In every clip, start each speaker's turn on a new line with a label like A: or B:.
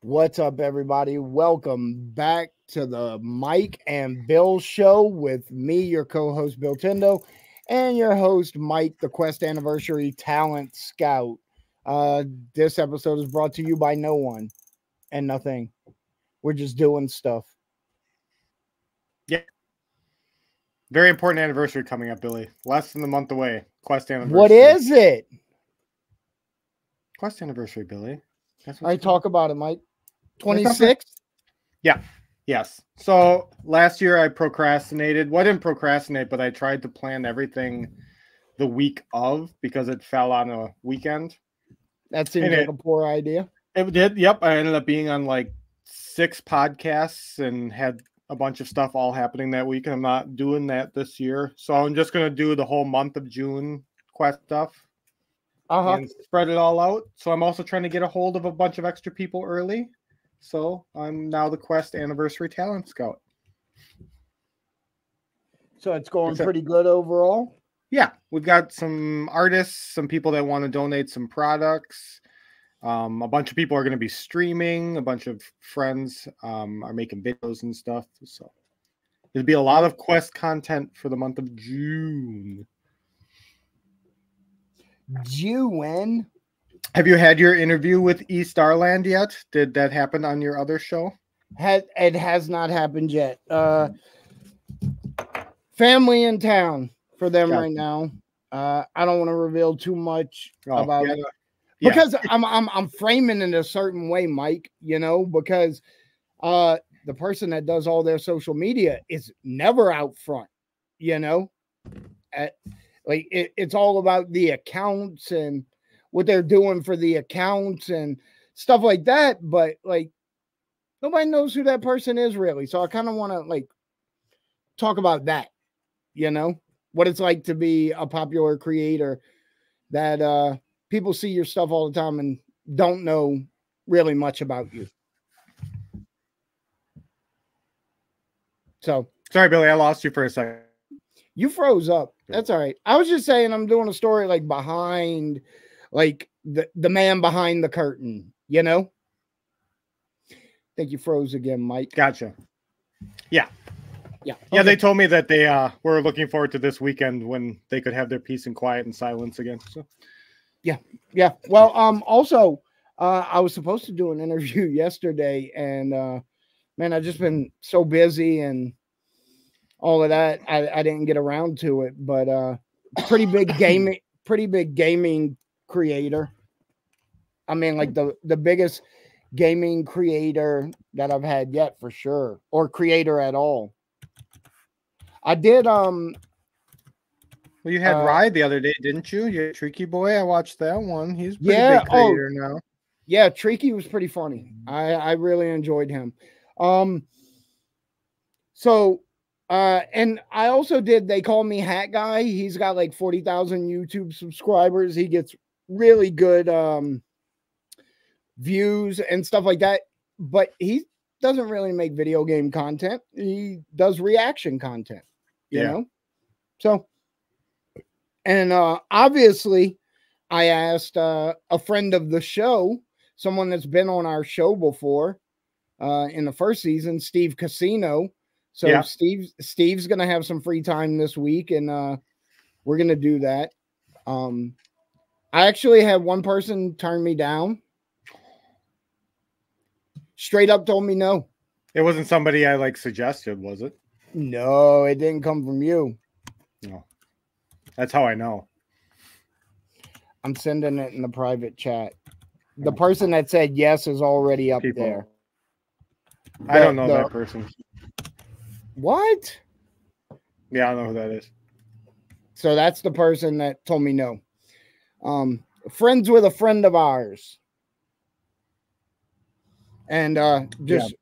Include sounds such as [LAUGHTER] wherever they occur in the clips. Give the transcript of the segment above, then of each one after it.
A: What's up, everybody? Welcome back to the Mike and Bill show with me, your co host, Billtendo, and your host, Mike, the Quest Anniversary Talent Scout. Uh, this episode is brought to you by no one and nothing. We're just doing stuff. Yeah.
B: Very important anniversary coming up, Billy. Less than a month away. Quest anniversary.
A: What is it?
B: Quest anniversary, Billy? That's
A: I
B: what's
A: talk about it, Mike. 26? Yeah.
B: Yes. So last year I procrastinated. Well, I didn't procrastinate, but I tried to plan everything the week of because it fell on a weekend.
A: That seems
B: And
A: like
B: it-
A: a poor idea.
B: It did. Yep. I ended up being on like six podcasts and had a bunch of stuff all happening that week. I'm not doing that this year. So I'm just going to do the whole month of June quest stuff
A: Uh huh.
B: and spread it all out. So I'm also trying to get a hold of a bunch of extra people early. So I'm now the Quest Anniversary Talent Scout.
A: So it's going
B: Except-
A: pretty good overall.
B: Yeah, we've got some artists, some people that want to donate some products. Um, a bunch of people are going to be streaming. A bunch of friends um, are making videos and stuff. So there'll be a lot of Quest content for the month of June.
A: June.
B: Have you had your interview with E Starland yet? Did that happen on your other show?
A: Had it has not happened yet. Uh family in town for them
B: Gotcha.
A: right now. Uh I don't want to reveal too much
B: Oh,
A: about
B: yeah,
A: it
B: yeah.
A: because I'm I'm I'm framing it a certain way, Mike, you know, because uh the person that does all their social media is never out front, you know. At, like it, it's all about the accounts and what they're doing for the accounts and stuff like that. But like nobody knows who that person is really. So I kind of want to like talk about that, you know, what it's like to be a popular creator that uh people see your stuff all the time and don't know really much about you. So
B: Sorry, Billy, I lost you for a second.
A: You froze up. That's all right. I was just saying I'm doing a story like behind like the, the man behind the curtain, you know? think you froze again, Mike.
B: Gotcha. Yeah.
A: Yeah.
B: Yeah, they told me that they uh were looking forward to this weekend when they could have their peace and quiet and silence again. So
A: yeah, Yeah. Well, um, also, uh, I was supposed to do an interview [LAUGHS] yesterday, and uh, man, I've just been so busy and all of that. I, I didn't get around to it, but uh, pretty big [COUGHS] gaming, pretty big gaming creator. I mean, like the the biggest gaming creator that I've had yet for sure, or creator at all. I did um
B: well, you had
A: Uh,
B: Ride the other day, didn't you? You Tricky Boy. I watched that one. He's pretty
A: Yeah,
B: big
A: oh.
B: now.
A: yeah, Tricky was pretty funny. I I really enjoyed him. Um so uh and I also did they call me Hat Guy. He's got like 40,000 YouTube subscribers. He gets really good um views and stuff like that, but he doesn't really make video game content. He does reaction content, you
B: Yeah.
A: know? So and uh obviously I asked uh, a friend of the show, someone that's been on our show before uh, in the first season, Steve Casino. So
B: Yeah.
A: Steve Steve's gonna have some free time this week, and uh, we're gonna do that. Um, I actually had one person turn me down. Straight up told me no.
B: It wasn't somebody I like suggested, was it?
A: No, it didn't come from you.
B: No. That's how I know.
A: I'm sending it in the private chat. The person that said yes is already up
B: People.
A: there.
B: I don't know
A: the-
B: that person.
A: What?
B: Yeah, I know who that is.
A: So that's the person that told me no. Um, friends with a friend of ours. And uh just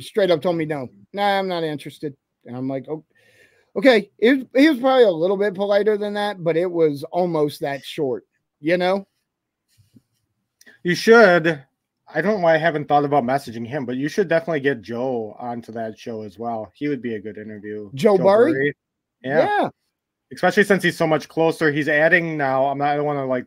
A: straight up told me no. Nah, I'm not interested. And I'm like, oh, okay. It, he was probably a little bit politer than that, but it was almost that short, you know?
B: You should. I don't know why I haven't thought about messaging him, but you should definitely get Joe onto that show as well. He would be a good interview.
A: Joe Burry?
B: Yeah.
A: yeah.
B: Especially since he's so much closer. He's adding now. I'm not I don't want to like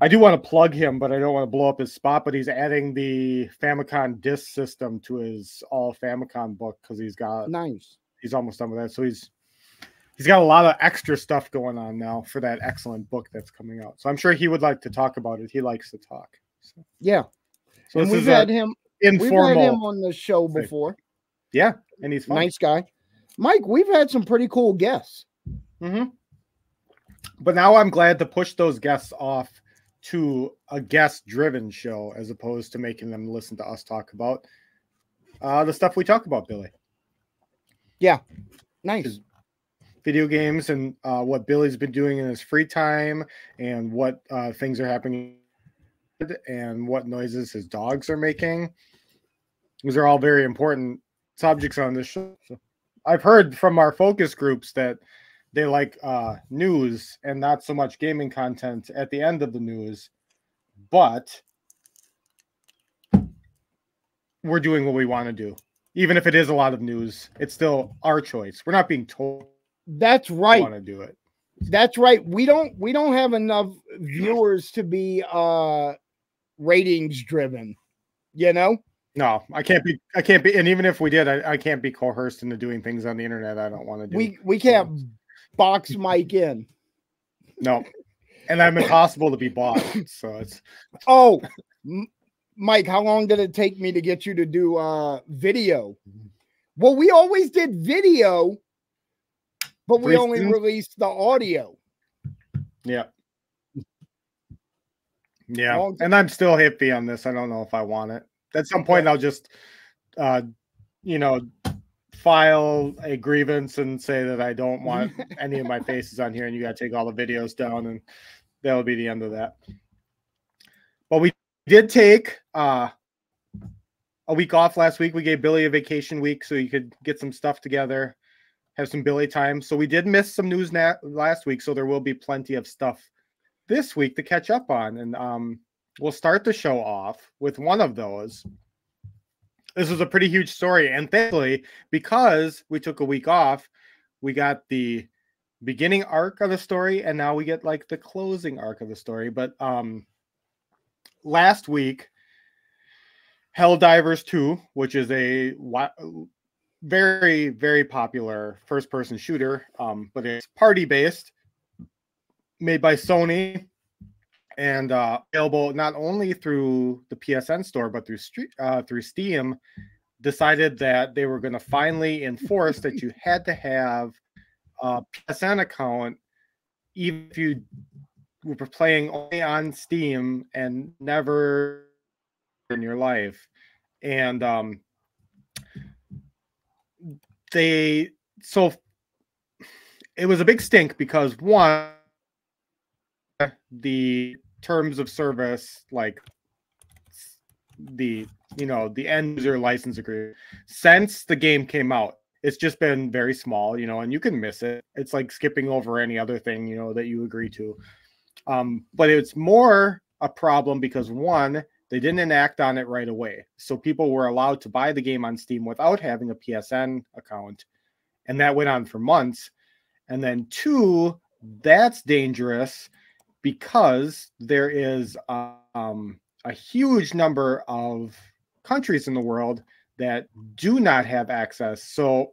B: I do want to plug him, but I don't want to blow up his spot. But he's adding the Famicom disc system to his all Famicom book because he's got
A: nice.
B: He's almost done with that, so he's he's got a lot of extra stuff going on now for that excellent book that's coming out. So I'm sure he would like to talk about it. He likes to talk. So.
A: Yeah.
B: So
A: and we've had him.
B: informal.
A: We've had him on the show before.
B: Yeah, and he's fun.
A: Nice guy, Mike. We've had some pretty cool guests.
B: hmm But now I'm glad to push those guests off to a guest-driven show as opposed to making them listen to us talk about uh, the stuff we talk about, Billy.
A: Yeah, nice.
B: Video games and uh, what Billy's been doing in his free time, and what uh, things are happening, and what noises his dogs are making. These are all very important subjects on this show. So I've heard from our focus groups that they like uh, news and not so much gaming content at the end of the news, but we're doing what we want to do. Even if it is a lot of news, it's still our choice. We're not being told
A: That's right.
B: want to do it.
A: That's right. We don't we don't have enough viewers to be uh ratings driven. You know?
B: No, I can't be. I can't be. And even if we did, I, I can't be coerced into doing things on the internet I don't want to do.
A: We we can't box Mike in.
B: no, and I'm impossible to be bought. So it's [LAUGHS]
A: Oh, Mike, how long did it take me to get you to do uh video? Well, we always did video, but we
B: Three
A: only released the audio.
B: yeah, yeah.
A: Long-
B: And I'm still hippie on this. I don't know if I want it. At some point, I'll just, uh, you know, file a grievance and say that I don't want [LAUGHS] any of my faces on here, and you got to take all the videos down, and that'll be the end of that. But we did take uh, a week off last week. We gave Billy a vacation week so he could get some stuff together, have some Billy time. So we did miss some news na- last week, so there will be plenty of stuff this week to catch up on. And um, we'll start the show off with one of those. This was a pretty huge story, and thankfully, because we took a week off, we got the beginning arc of the story, and now we get like the closing arc of the story. But um, last week, Helldivers 2, which is a very, very popular first person shooter, um, but it's party based, made by Sony and uh, available not only through the PSN store but through street uh, through Steam, decided that they were going to finally enforce that you had to have a PSN account, even if you were playing only on Steam and never in your life, and um, they so it was a big stink because one the terms of service like the you know the end user license agreement. Since the game came out it's just been very small you know and you can miss it. It's like skipping over any other thing you know that you agree to. Um but it's more a problem because one they didn't enact on it right away. So people were allowed to buy the game on steam without having a psn account and that went on for months. And then two that's dangerous because there is um, a huge number of countries in the world that do not have access. So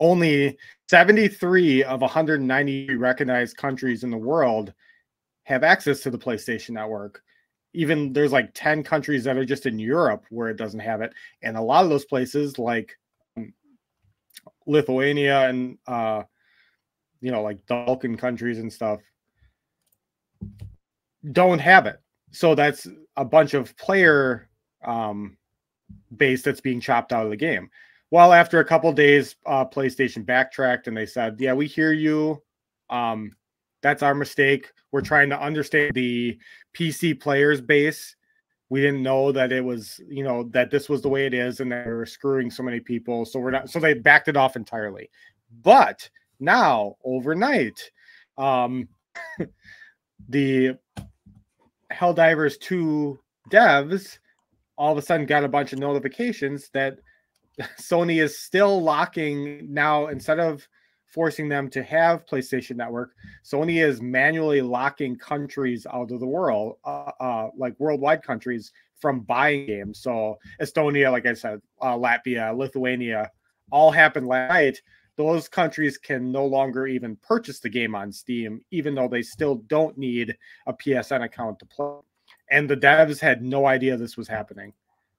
B: only 73 of 190 recognized countries in the world have access to the PlayStation Network. Even there's like 10 countries that are just in Europe where it doesn't have it. And a lot of those places, like um, Lithuania and, uh, you know, like Balkan countries and stuff, don't have it. So that's a bunch of player um, base that's being chopped out of the game. Well, after a couple days, uh, PlayStation backtracked and they said, "Yeah, we hear you. Um, that's our mistake. We're trying to understand the PC players base. We didn't know that it was, you know, that this was the way it is, and that we were screwing so many people. So we're not. So they backed it off entirely. But now, overnight, um, [LAUGHS] the Helldivers 2 devs all of a sudden got a bunch of notifications that [LAUGHS] Sony is still locking now instead of forcing them to have PlayStation Network. Sony is manually locking countries out of the world, uh, uh, like worldwide countries, from buying games. So Estonia, like I said, uh, Latvia, Lithuania, all happened last night. Those countries can no longer even purchase the game on Steam, even though they still don't need a PSN account to play. And the devs had no idea this was happening.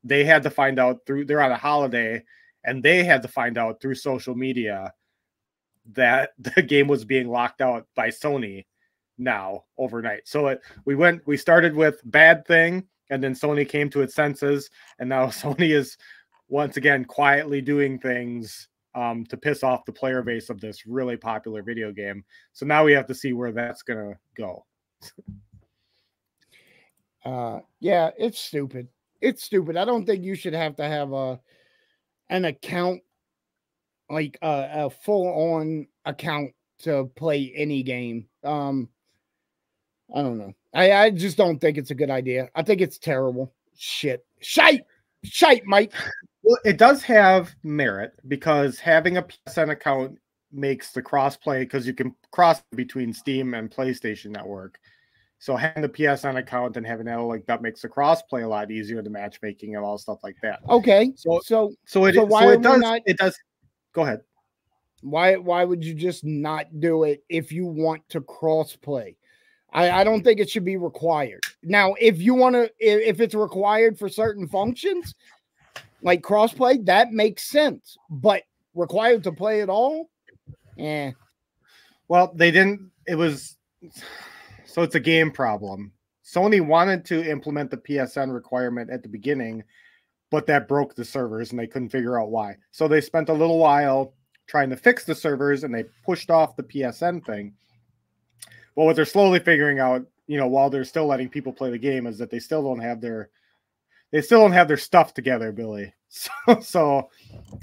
B: They had to find out through they're on a holiday, and they had to find out through social media that [LAUGHS] the game was being locked out by Sony now overnight. So it, we went, we started with bad thing, and then Sony came to its senses, and now [LAUGHS] Sony is once again quietly doing things um, to piss off the player base of this really popular video game. So now we have to see where that's gonna go.
A: uh, yeah, it's stupid. It's stupid. I don't think you should have to have a an account like a, a full on account to play any game. Um, I don't know. I, I just don't think it's a good idea. I think it's terrible. Shit. Shite. Shite, Mike.
B: Well, it does have merit because having a PSN account makes the crossplay because you can cross between Steam and PlayStation Network. So having the PSN account and having that like that makes the crossplay a lot easier, the matchmaking and all stuff like that.
A: Okay. So so
B: so it so, so it does not, it does go ahead.
A: Why why would you just not do it if you want to cross play? I, I don't think it should be required. Now, if you want to, if, if it's required for certain functions, like crossplay, that makes sense. But required to play it all, yeah.
B: Well, they didn't. It was so it's a game problem. Sony wanted to implement the PSN requirement at the beginning, but that broke the servers and they couldn't figure out why. So they spent a little while trying to fix the servers and they pushed off the PSN thing. But what they're slowly figuring out, you know, while they're still letting people play the game, is that they still don't have their they still don't have their stuff together, Billy. [LAUGHS] So, so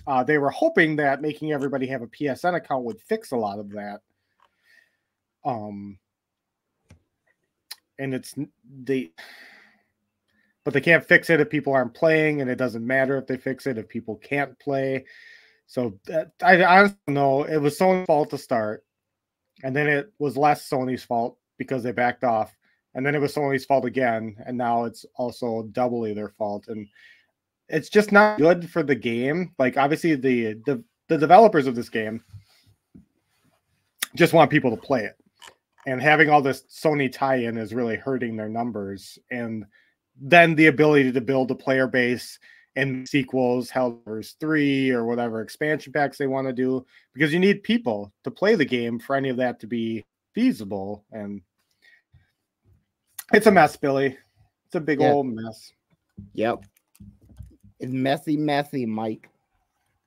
B: uh, they were hoping that making everybody have a PSN account would fix a lot of that. Um, and it's they but they can't fix it if people aren't playing, and it doesn't matter if they fix it if people can't play. So that, I honestly know it was Sony's fault to start, and then it was less Sony's fault because they backed off, and then it was Sony's fault again, and now it's also doubly their fault, and it's just not good for the game. Like obviously the the the developers of this game just want people to play it, and having all this Sony tie-in is really hurting their numbers and then the ability to build a player base and sequels, Helldivers 3 or whatever expansion packs they want to do, because you need people to play the game for any of that to be feasible. And it's a mess, Billy. It's a big yeah. old mess.
A: Yep. It's messy, messy, Mike.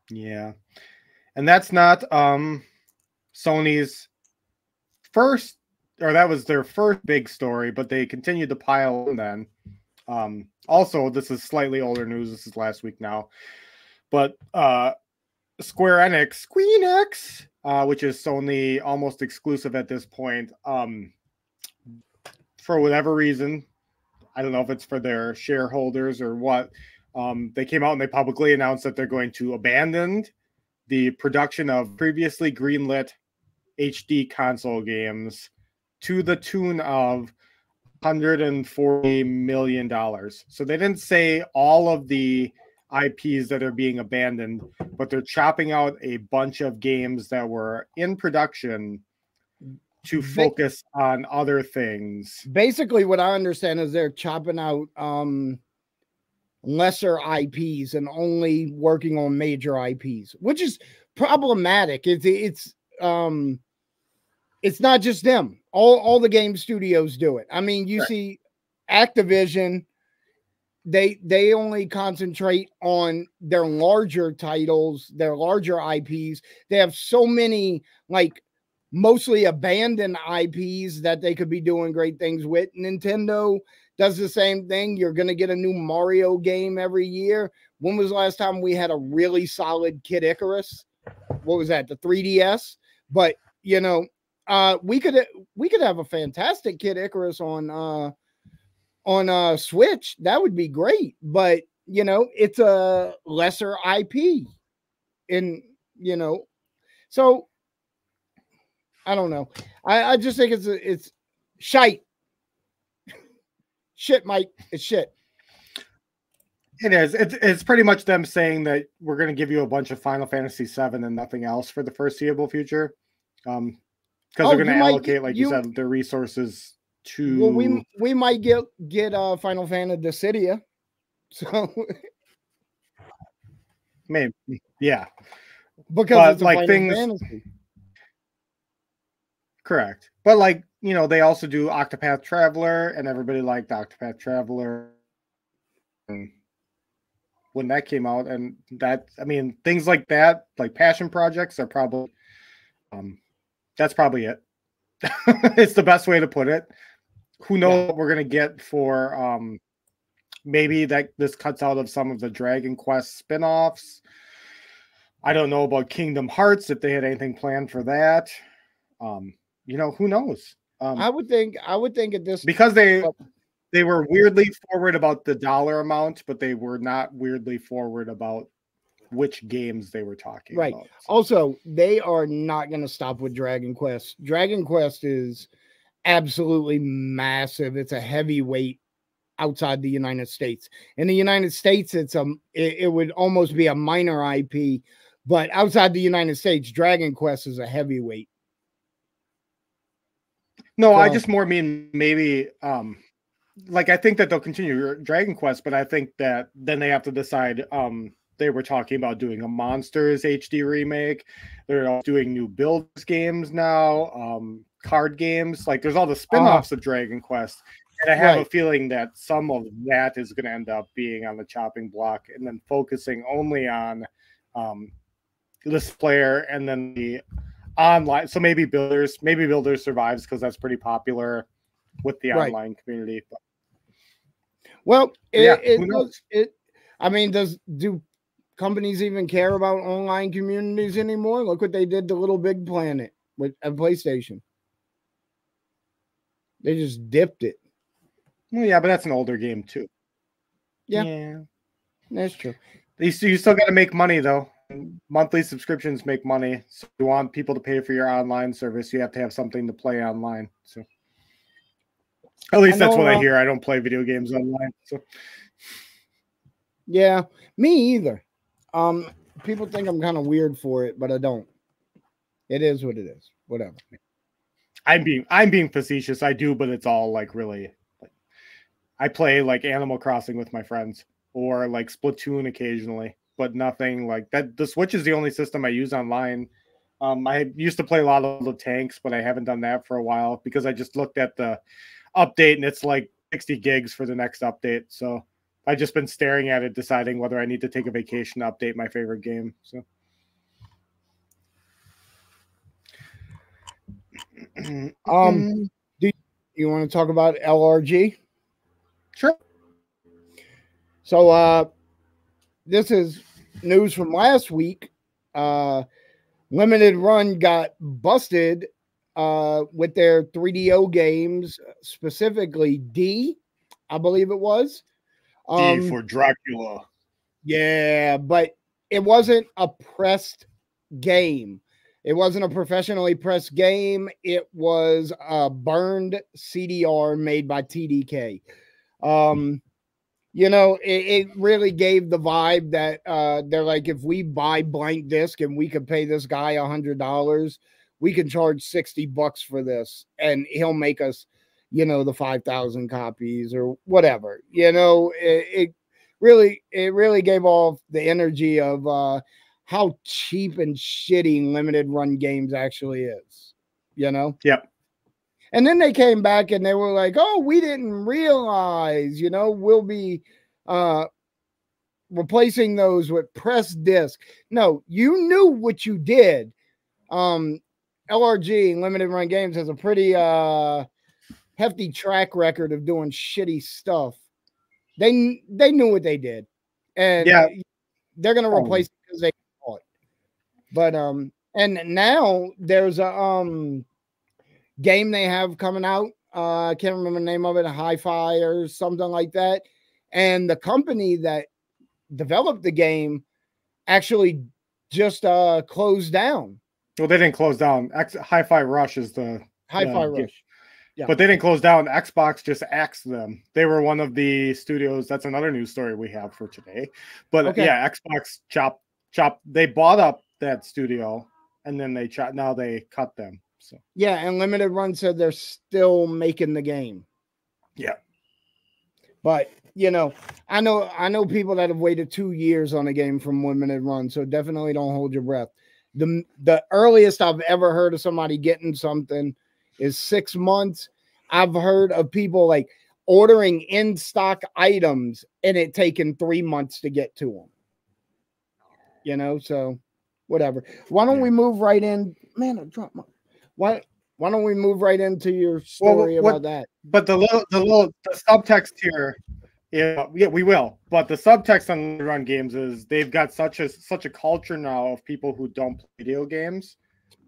B: Yeah. And that's not um Sony's first or that was their first big story, but they continued to pile on then. Um, also, this is slightly older news. This is last week now, but uh, Square Enix, Squeenix, uh, which is Sony almost exclusive at this point, um, for whatever reason, I don't know if it's for their shareholders or what. Um, they came out and they publicly announced that they're going to abandon the production of previously greenlit HD console games to the tune of 140 million dollars. So they didn't say all of the IPs that are being abandoned, but they're chopping out a bunch of games that were in production to focus on other things.
A: Basically, what I understand is they're chopping out um lesser IPs and only working on major IPs, which is problematic. It's it's um it's not just them. All all the game studios do it. I mean, you right. see Activision they they only concentrate on their larger titles, their larger IPs. They have so many like mostly abandoned IPs that they could be doing great things with. Nintendo does the same thing. You're going to get a new Mario game every year. When was the last time we had a really solid Kid Icarus? What was that? The 3DS? But, you know, uh, we could we could have a fantastic Kid Icarus on uh, on uh, Switch. That would be great. But you know, it's a lesser IP, and you know, so I don't know. I, I just think it's it's shite. shit, Mike. It's shit.
B: It is. It's, it's pretty much them saying that we're going to give you a bunch of Final Fantasy VII and nothing else for the foreseeable future. Um, because
A: Oh,
B: they're going to allocate, like you,
A: you-
B: said, their resources to.
A: Well, we we might get get uh Final Fantasy Dissidia. [LAUGHS] So
B: maybe, yeah,
A: because
B: But,
A: it's a
B: like,
A: Final
B: things-
A: Fantasy.
B: Correct. But like you know, they also do Octopath Traveler, and everybody liked Octopath Traveler. When that came out, and that I mean, things like that, like passion projects, are probably, um, that's probably it. [LAUGHS] it's the best way to put it. Who knows what we're gonna get for um maybe that this cuts out of some of the Dragon Quest spin-offs. I don't know about Kingdom Hearts if they had anything planned for that. Um, you know, who knows? Um,
A: I would think I would think at this
B: because they they were weirdly forward about the dollar amount, but they were not weirdly forward about which games they were talking
A: Right.
B: about.
A: Also, they are not going to stop with Dragon Quest. Dragon Quest is absolutely massive. It's a heavyweight outside the United States. In the United States, it's a it, it would almost be a minor IP, but outside the United States, Dragon Quest is a heavyweight.
B: No, I just more mean maybe um like I think that they'll continue Dragon Quest, but I think that then they have to decide um they were talking about doing a Monsters HD remake. They're all doing new builds games now, um card games. Like there's all the spin-offs of Dragon Quest. And I have a feeling that some of that is going to end up being on the chopping block and then focusing only on um this player and then the online so maybe builders maybe builders survives because that's pretty popular with the
A: Right.
B: online community but
A: Well, it,
B: Yeah,
A: it does it I mean, does do companies even care about online communities anymore? Look what they did to Little Big Planet with a PlayStation. They just dipped it.
B: well, yeah but that's an older game too
A: Yeah.
B: yeah
A: That's true.
B: you, still- you still got to make money though monthly subscriptions make money so you want people to pay for your online service you have to have something to play online so at least that's what i
A: uh,
B: hear i don't play video games online so
A: Yeah, me either. Um, people think I'm kind of weird for it, but I don't. It is what it is. Whatever.
B: i'm being i'm being facetious i do but it's all like really like i play like animal crossing with my friends or like splatoon occasionally but nothing like that the switch is the only system i use online. Um i used to play a lot of the tanks but i haven't done that for a while because i just looked at the update and it's like 60 gigs for the next update. So i've just been staring at it deciding whether i need to take a vacation to update my favorite game so. [CLEARS THROAT]
A: Um, do you want to talk about LRG?
B: sure.
A: So, uh, this is news from last week. Uh, Limited Run got busted uh, with their 3DO games, specifically D, I believe it was. Um, D for
B: dracula
A: Yeah, but it wasn't a pressed game. It wasn't a professionally pressed game. It was a burned CDR made by TDK. Um, you know, it, it really gave the vibe that uh, they're like, if we buy blank disc and we could pay this guy a hundred dollars, we can charge 60 bucks for this and he'll make us, you know, the 5,000 copies or whatever. You know, it, it really it really gave off the energy of uh how cheap and shitty limited run games actually is you know
B: Yep.
A: And then they came back and they were like oh we didn't realize you know we'll be uh replacing those with press disc no you knew what you did um lrg limited run games has a pretty uh hefty track record of doing shitty stuff they they knew what they did, and
B: Yeah.
A: they're gonna
B: Oh.
A: replace it because they caught. But um, and now there's a um game they have coming out. Uh, I can't remember the name of it, Hi-Fi or something like that. And the company that developed the game actually just uh closed down.
B: Well, they didn't close down. X Hi-Fi Rush is the
A: Hi-Fi
B: yeah,
A: Rush. Yeah.
B: But they didn't close down. Xbox just axed them. They were one of the studios. That's another news story we have for today. But
A: Okay.
B: yeah, Xbox chop chop. They bought up that studio and then they chop. Now they cut them. So
A: Yeah, and Limited Run said they're still making the game.
B: Yeah.
A: But you know, I know I know people that have waited two years on a game from Limited Run, so definitely don't hold your breath. The the earliest I've ever heard of somebody getting something is six months. I've heard of people like ordering in stock items and it taking three months to get to them. You know, so whatever. Why don't
B: Yeah.
A: we move right in? Man, I dropped my why why don't we move right into your
B: Well,
A: story
B: what-
A: about that?
B: but the little the little the subtext here yeah yeah we will but the subtext on run games is they've got such a such a culture now of people who don't play video games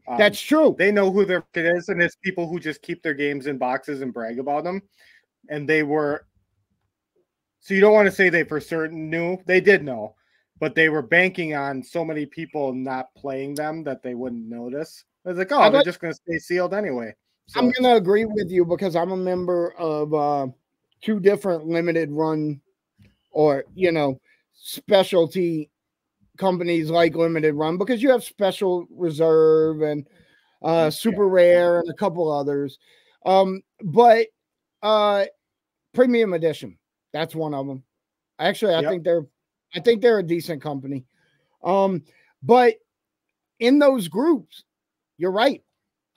B: Um,
A: That's true.
B: they know who their it is and it's people who just keep their games in boxes and brag about them and they were so you don't want to say they for certain knew they did know but they were banking on so many people not playing them that they wouldn't notice it's like oh they're just going to stay sealed anyway so
A: I'm gonna agree with you because I'm a member of uh, two different limited run or you know specialty companies like limited run because you have special reserve and uh, super rare and a couple others. Um, but uh, premium edition, that's one of them. Actually, I
B: Yep.
A: think they're I think they're a decent company. Um, but in those groups, you're right.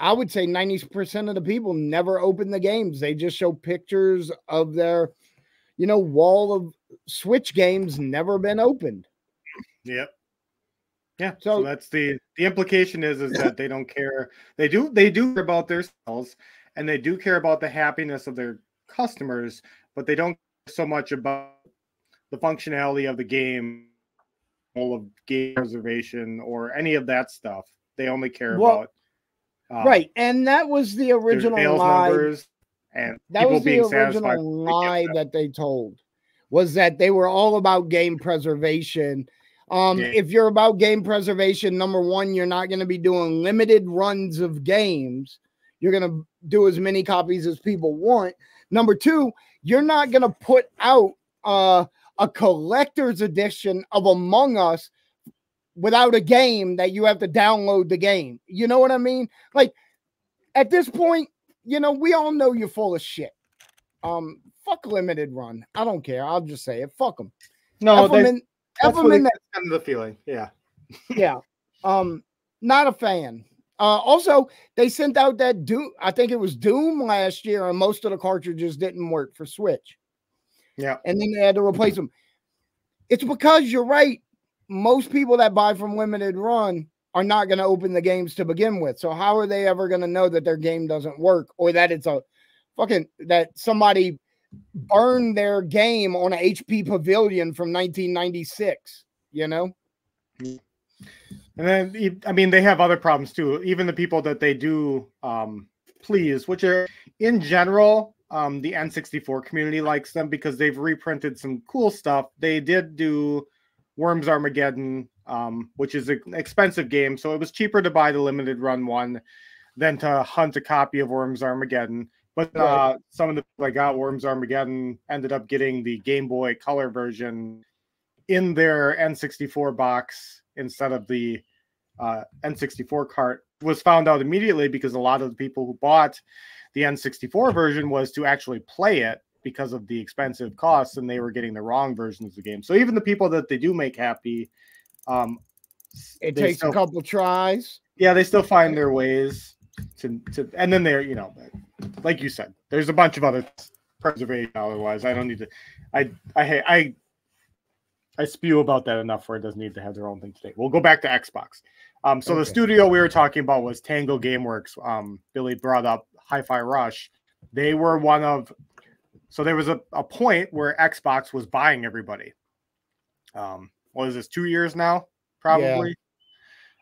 A: I would say 90% of the people never open the games. They just show pictures of their, you know, wall of Switch games never been opened.
B: Yep. Yeah. So,
A: So-
B: that's the the implication is is [LAUGHS] that they don't care. They do they do care about their sales and they do care about the happiness of their customers, but they don't care so much about the functionality of the game, all of game reservation or any of that stuff. They only care
A: Well,
B: about um,
A: right. And that was the original lie.
B: numbers and
A: That
B: people
A: was the
B: being
A: original lie that they told was that they were all about game preservation. Um,
B: Yeah.
A: if you're about game preservation, number one, you're not going to be doing limited runs of games. You're going to do as many copies as people want. Number two, you're not going to put out uh, a collector's edition of Among Us without a game that you have to download the game. You know what I mean? Like at this point, you know, we all know you're full of shit. Um, fuck limited run. I don't care. I'll just say it. Fuck them.
B: No,
A: F 'em
B: they,
A: in, F
B: that's
A: 'em
B: what
A: in that
B: kind of the feeling. Yeah. [LAUGHS]
A: yeah. Um, not a fan. Uh, also, they sent out that Doom. I think it was Doom last year, and most of the cartridges didn't work for Switch,
B: Yeah.
A: and then they had to replace them. It's because you're right. Most people that buy from Limited Run are not going to open the games to begin with. So how are they ever going to know that their game doesn't work or that it's a fucking that somebody burned their game on an HP Pavilion from 1996? You know.
B: And then, I mean, they have other problems too. Even the people that they do um, please, which are in general, um, the N64 community likes them because they've reprinted some cool stuff. They did do Worms Armageddon, um, which is an expensive game. So it was cheaper to buy the limited run one than to hunt a copy of Worms Armageddon. But uh, some of the people that got Worms Armageddon ended up getting the Game Boy Color version in their N64 box instead of the uh, N64 cart. Was found out immediately because a lot of the people who bought the N64 version was to actually play it because of the expensive costs, and they were getting the wrong versions of the game. So even the people that they do make happy, um,
A: It takes
B: still-
A: a couple tries.
B: yeah, they still find their ways to, to and then they're, you know, like you said, there's a bunch of other preservation otherwise. I don't need to I I I I spew about that enough where it doesn't need to have their own thing today. We'll go back to Xbox. Um, so the studio we were talking about was Tango Gameworks. Um, Billy brought up Hi-Fi Rush. They were one of so there was a, a point where Xbox was buying everybody. Um, what is this, two years now? Probably.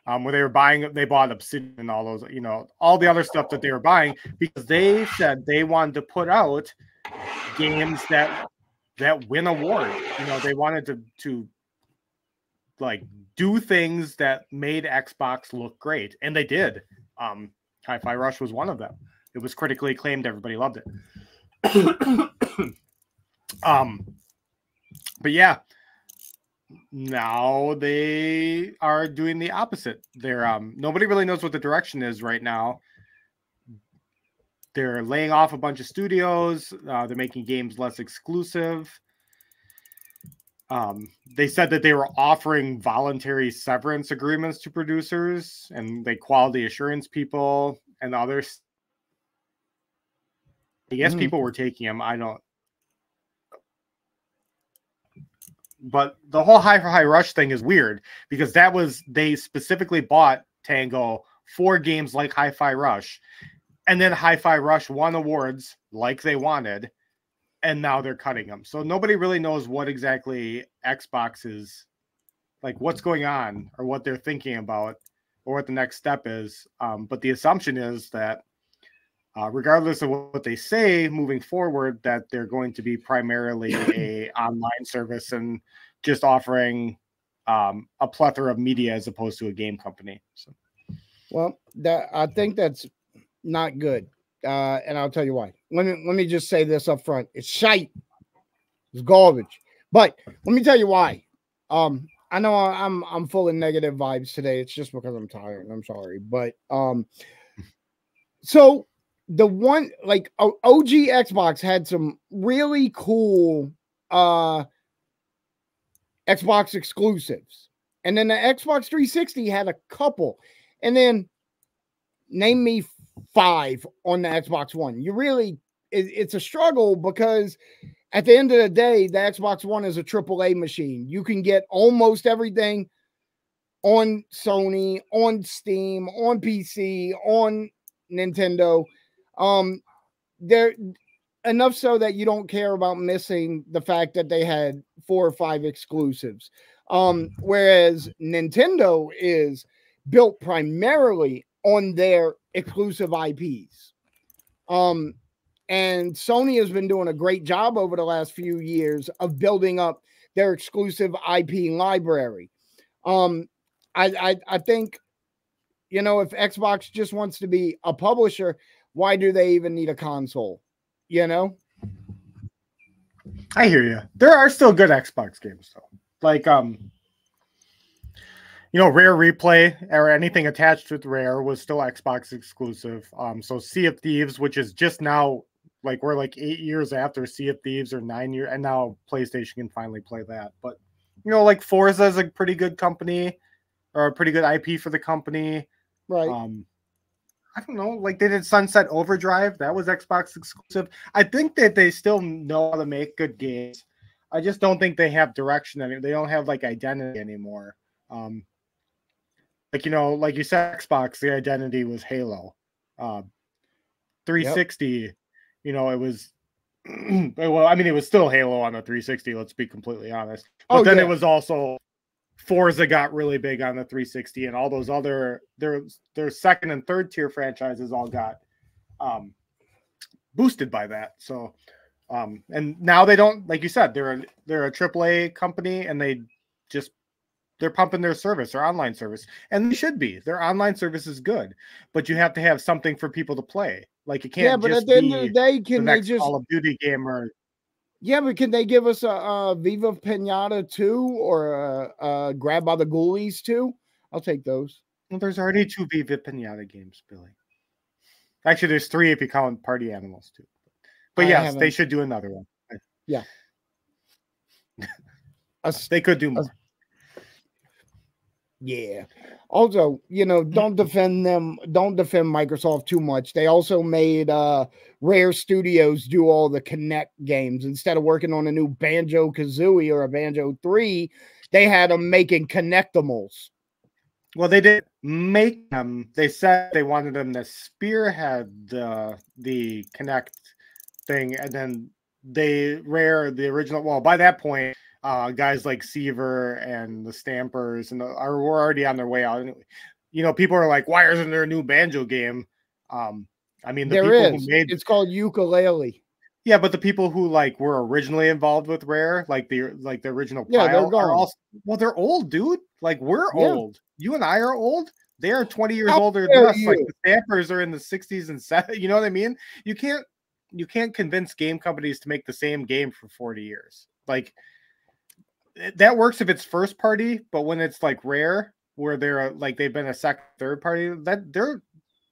B: Um, where they were buying, they bought Obsidian and all those, you know, all the other stuff that they were buying because they said they wanted to put out games that that win awards. You know, they wanted to to like do things that made Xbox look great, and they did. Um, Hi-Fi Rush was one of them. It was critically acclaimed. Everybody loved it. [COUGHS] um, but yeah, now they are doing the opposite. They're um nobody really knows what the direction is right now. They're laying off a bunch of studios. Uh, they're making games less exclusive. Um, they said that they were offering voluntary severance agreements to producers and they quality assurance people and others. I guess mm. people were taking them. I don't. But the whole Hi-Fi Rush thing is weird because that was they specifically bought Tango for games like Hi-Fi Rush, and then Hi-Fi Rush won awards like they wanted, and now they're cutting them. So nobody really knows what exactly Xbox is like, what's going on, or what they're thinking about, or what the next step is. Um, but the assumption is that uh, regardless of what they say moving forward, that they're going to be primarily [CLEARS THROAT] a online service and just offering um, a plethora of media as opposed to a game company. So,
A: well, that I think that's not good, uh, and I'll tell you why. Let me let me just say this up front: it's shite, it's garbage. But let me tell you why. Um, I know I'm I'm full of negative vibes today. It's just because I'm tired. I'm sorry, but um, so the one like OG Xbox had some really cool uh Xbox exclusives. And then the Xbox 360 had a couple. And then name me five on the Xbox One. You really it, it's a struggle because at the end of the day, the Xbox One is a AAA machine. You can get almost everything on Sony, on Steam, on PC, on Nintendo. Um, there enough so that you don't care about missing the fact that they had four or five exclusives. Um, whereas Nintendo is built primarily on their exclusive IPs. Um, and Sony has been doing a great job over the last few years of building up their exclusive IP library. Um, I, I, I think, you know, if Xbox just wants to be a publisher, why do they even need a console? You know?
B: I hear you. There are still good Xbox games though. Like um you know, Rare Replay or anything attached with Rare was still Xbox exclusive. Um so Sea of Thieves, which is just now like we're like eight years after Sea of Thieves or nine years, and now PlayStation can finally play that. But you know, like Forza is a pretty good company or a pretty good IP for the company.
A: Right.
B: Um I don't know, like they did Sunset Overdrive. That was Xbox exclusive. I think that they still know how to make good games. I just don't think they have direction anymore. They don't have like identity anymore. Um, like you know, like you said, Xbox, the identity was Halo. Uh, 360, yep. you know, it was. [CLEARS THROAT] well, I mean, it was still Halo on the 360. Let's be completely honest. But oh, then yeah. it was also Forza got really big on the 360, and all those other their their second and third tier franchises all got um, boosted by that. So, um, and now they don't like you said they're a, they're a AAA company, and they just they're pumping their service, their online service, and they should be. Their online service is good, but you have to have something for people to play. Like it can't. Yeah, but at the end of the day, can the they just Call of Duty game or
A: yeah, but can they give us a, a Viva Pinata too, or a, a Grabbed by the Ghoulies too? I'll take those.
B: Well, there's already two Viva Pinata games, Billy. Actually, there's three if you count Party Animals too. But I yes, haven't. they should do another one.
A: Yeah. [LAUGHS]
B: they could do more.
A: Yeah. Also, you know, don't defend them. Don't defend Microsoft too much. They also made uh Rare Studios do all the Kinect games instead of working on a new Banjo Kazooie or a Banjo 3. They had them making Kinectimals.
B: Well, they did make them. They said they wanted them to spearhead the the Kinect thing, and then they Rare the original. Well, by that point, uh, guys like Seaver and the Stampers and the, are were already on their way out. You know, people are like, "Why isn't there a new banjo game?" Um, I mean, the
A: there is. Made,
B: it's
A: called Yooka-Laylee.
B: Yeah, but the people who like were originally involved with Rare, like the like the original
A: Yeah, they're gone.
B: are all well, they're old, dude. Like we're
A: Yeah.
B: old. You and I are old. They are 20 years
A: How
B: older than us. Like the Stampers are in the 60s and 70s. [LAUGHS] You know what I mean? You can't you can't convince game companies to make the same game for 40 years. Like Eh, that works if it's first party, but when it's like rare, where they're uh, like they've been a second, third party, that they're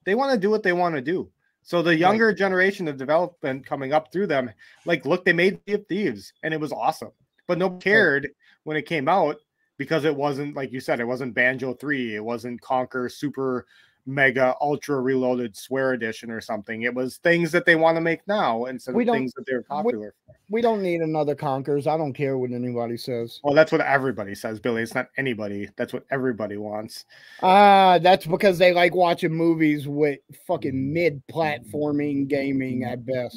B: they want to do what they want to do. So the younger generation of development coming up through them, like, look, they made Sea Thieves and it was awesome, but nobody cared when it came out because it wasn't like you said, it wasn't Banjo Three, it wasn't Conker Super Mega Ultra Reloaded Swear Edition or something. It was things that they want to make now instead
A: We
B: of things that they're popular. for.
A: We don't need another Conkers. I don't care what anybody says.
B: Well, that's what everybody says, Billy. It's not anybody. That's what everybody wants.
A: Ah, that's because they like watching movies with fucking mid platforming gaming at best.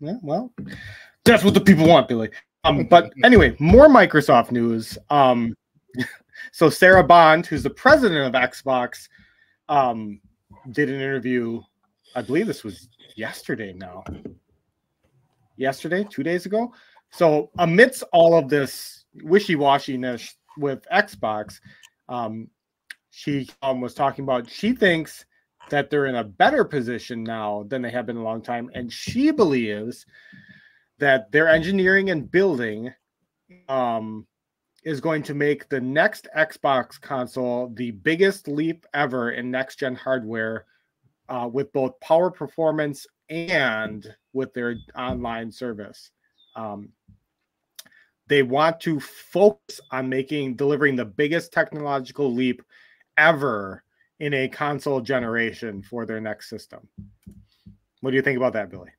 B: Yeah, well, that's what the people want, Billy. Um, but [LAUGHS] anyway, more Microsoft news. Um, [LAUGHS] so Sarah Bond, who's the president of Xbox, um, did an interview. I believe this was yesterday now. Yesterday, two days ago. So amidst all of this wishy-washiness with Xbox, um, she um, was talking about she thinks that they're in a better position now than they have been a long time, and she believes that their engineering and building um, is going to make the next Xbox console the biggest leap ever in next gen hardware uh, with both power performance and with their online service. Um, they want to focus on making delivering the biggest technological leap ever in a console generation for their next system. What do you think about that, Billy?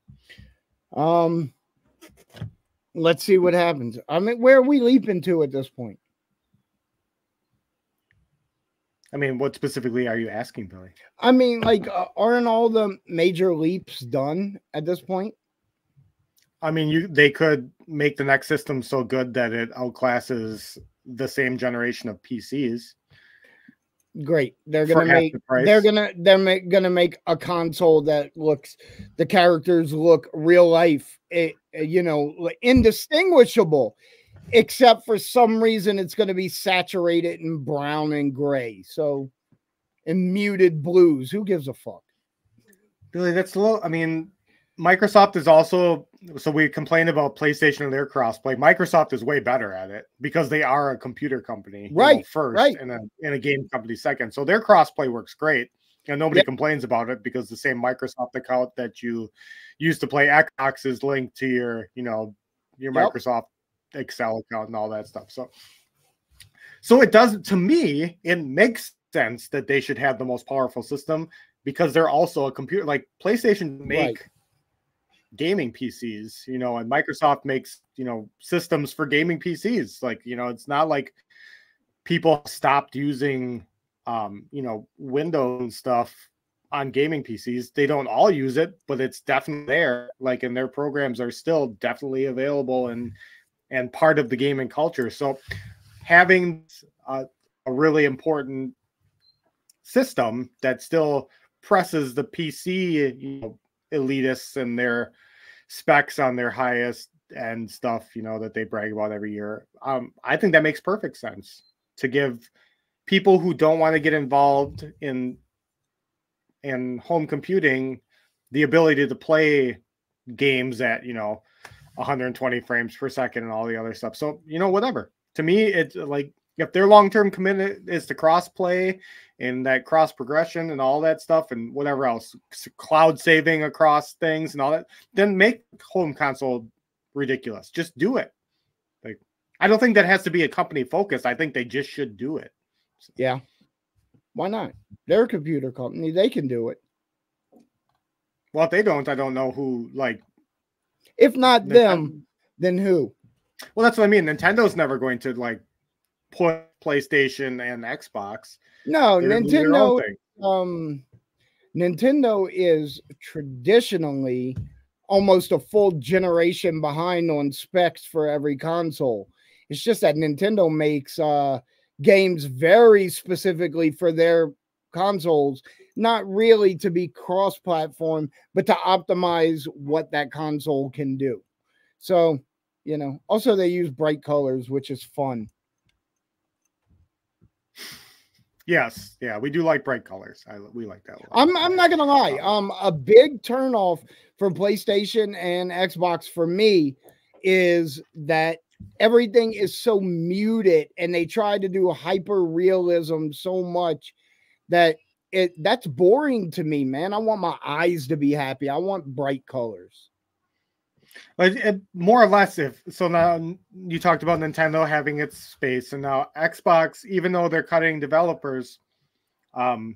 A: Um, let's see what happens. I mean, where are we leaping to at this point?
B: I mean, what specifically are you asking, Billy?
A: I mean, like, uh, aren't all the major leaps done at this point?
B: I mean, you they could make the next system so good that it outclasses the same generation of PCs.
A: Great. They're gonna
B: half
A: make.
B: the.
A: They're gonna. They're ma- gonna make a console that looks. The characters look real life. eh, eh, you know, indistinguishable. Except for some reason, it's gonna be saturated in brown and gray. So, and muted blues. Who gives a fuck?
B: Billy, that's a little. I mean, Microsoft is also. So we complain about PlayStation and their crossplay. Microsoft is way better at it because they are a computer company, you know,
A: Right,
B: first,
A: right.
B: and a and a game company second. So their crossplay works great, and nobody complains about it because the same Microsoft account that you use to play Xbox is linked to your, you know, your
A: Yep.
B: Microsoft Excel account and all that stuff. So, so it does to me. It makes sense that they should have the most powerful system because they're also a computer. Like PlayStation make gaming PCs, you know, and Microsoft makes you know systems for gaming PCs. Like you know, it's not like people stopped using um, you know Windows and stuff on gaming PCs. They don't all use it, but it's definitely there. Like, and their programs are still definitely available and and part of the gaming culture. So, having a, a really important system that still presses the PC, you know, elitists and their specs on their highest end stuff, you know, that they brag about every year. Um, I think that makes perfect sense to give people who don't want to get involved in in home computing the ability to play games at you know 120 frames per second and all the other stuff. So you know whatever. To me, it's like if their long-term commitment is to cross play and that cross progression and all that stuff and whatever else, cloud saving across things and all that, then make home console ridiculous. Just do it. Like I don't think that has to be a company focus. I think they just should do it.
A: Yeah. Why not? They're a computer company. They can do it.
B: Well, if they don't, I don't know who like
A: If not
B: Nintendo-
A: them, then who?
B: Well, that's what I mean. Nintendo's never going to like put PlayStation and Xbox.
A: No,
B: They're gonna do their own
A: Nintendo. Um, Nintendo is traditionally almost a full generation behind on specs for every console. It's just that Nintendo makes uh games very specifically for their consoles. not really to be cross-platform, but to optimize what that console can do. So, you know, also they use bright colors, which is fun.
B: Yes, yeah, we do like bright colors. I we like that.
A: I'm I'm not gonna lie. Um, a big turnoff for PlayStation and Xbox for me is that everything is so muted and they try to do hyper realism so much that it that's boring to me, man. I want my eyes to be happy. I want bright colors.
B: But it, more or less, if so, now you talked about Nintendo having its space, and now Xbox, even though they're cutting developers, um,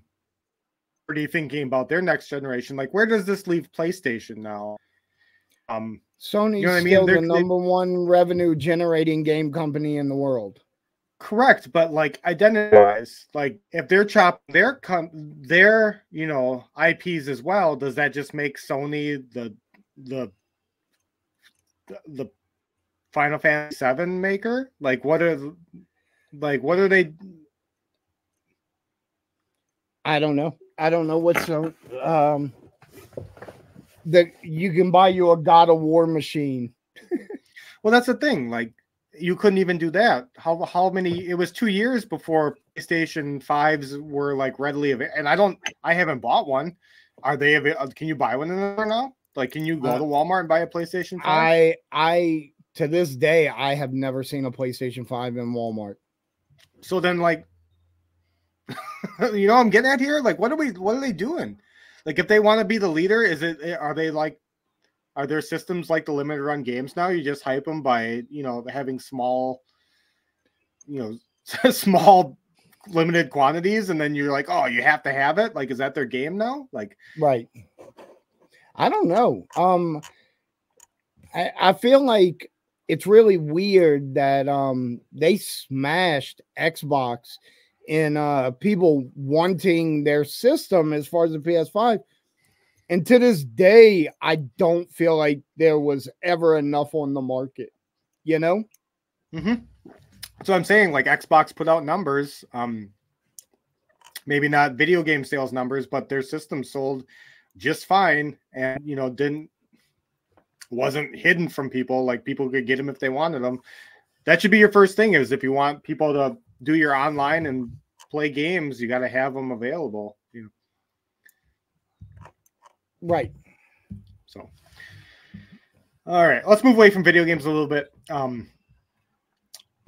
B: what you thinking about their next generation? Like, where does this leave PlayStation now?
A: Um, Sony's you know still I mean? the number one revenue generating game company in the world.
B: Correct, but like identity wise, like if they're chopping their com- their you know IPs as well, does that just make Sony the the the Final Fantasy Seven maker? Like, what are like what are they?
A: I don't know. I don't know what's um that you can buy you a God of War machine. [LAUGHS]
B: well, that's the thing. Like, you couldn't even do that. How how many? It was two years before PlayStation fives were like readily available, and I don't. I haven't bought one. Are they? available? Can you buy one in there now? Like, can you go uh, to Walmart and buy a PlayStation 5?
A: I I to this day I have never seen a PlayStation 5 in Walmart.
B: So then like [LAUGHS] you know I'm getting at here? Like what are we what are they doing? Like if they want to be the leader, is it eh, are they like are their systems like the limited run games now? You just hype them by, you know, having small you know, [LAUGHS] small limited quantities and then you're like, "Oh, you have to have it." Like is that their game now? Like
A: Right. I don't know. Um, I, I feel like it's really weird that um they smashed Xbox in uh people wanting their system as far as the PS5. And to this day, I don't feel like there was ever enough on the market, you know?
B: Mm-hmm. So I'm saying like Xbox put out numbers, um, maybe not video game sales numbers, but their system sold just fine. And you know didn't wasn't hidden from people. Like people could get them if they wanted them. That should be your first thing is if you want people to do your online and play games you got to have them available you know.
A: right.
B: So all right let's move away from video games a little bit. Um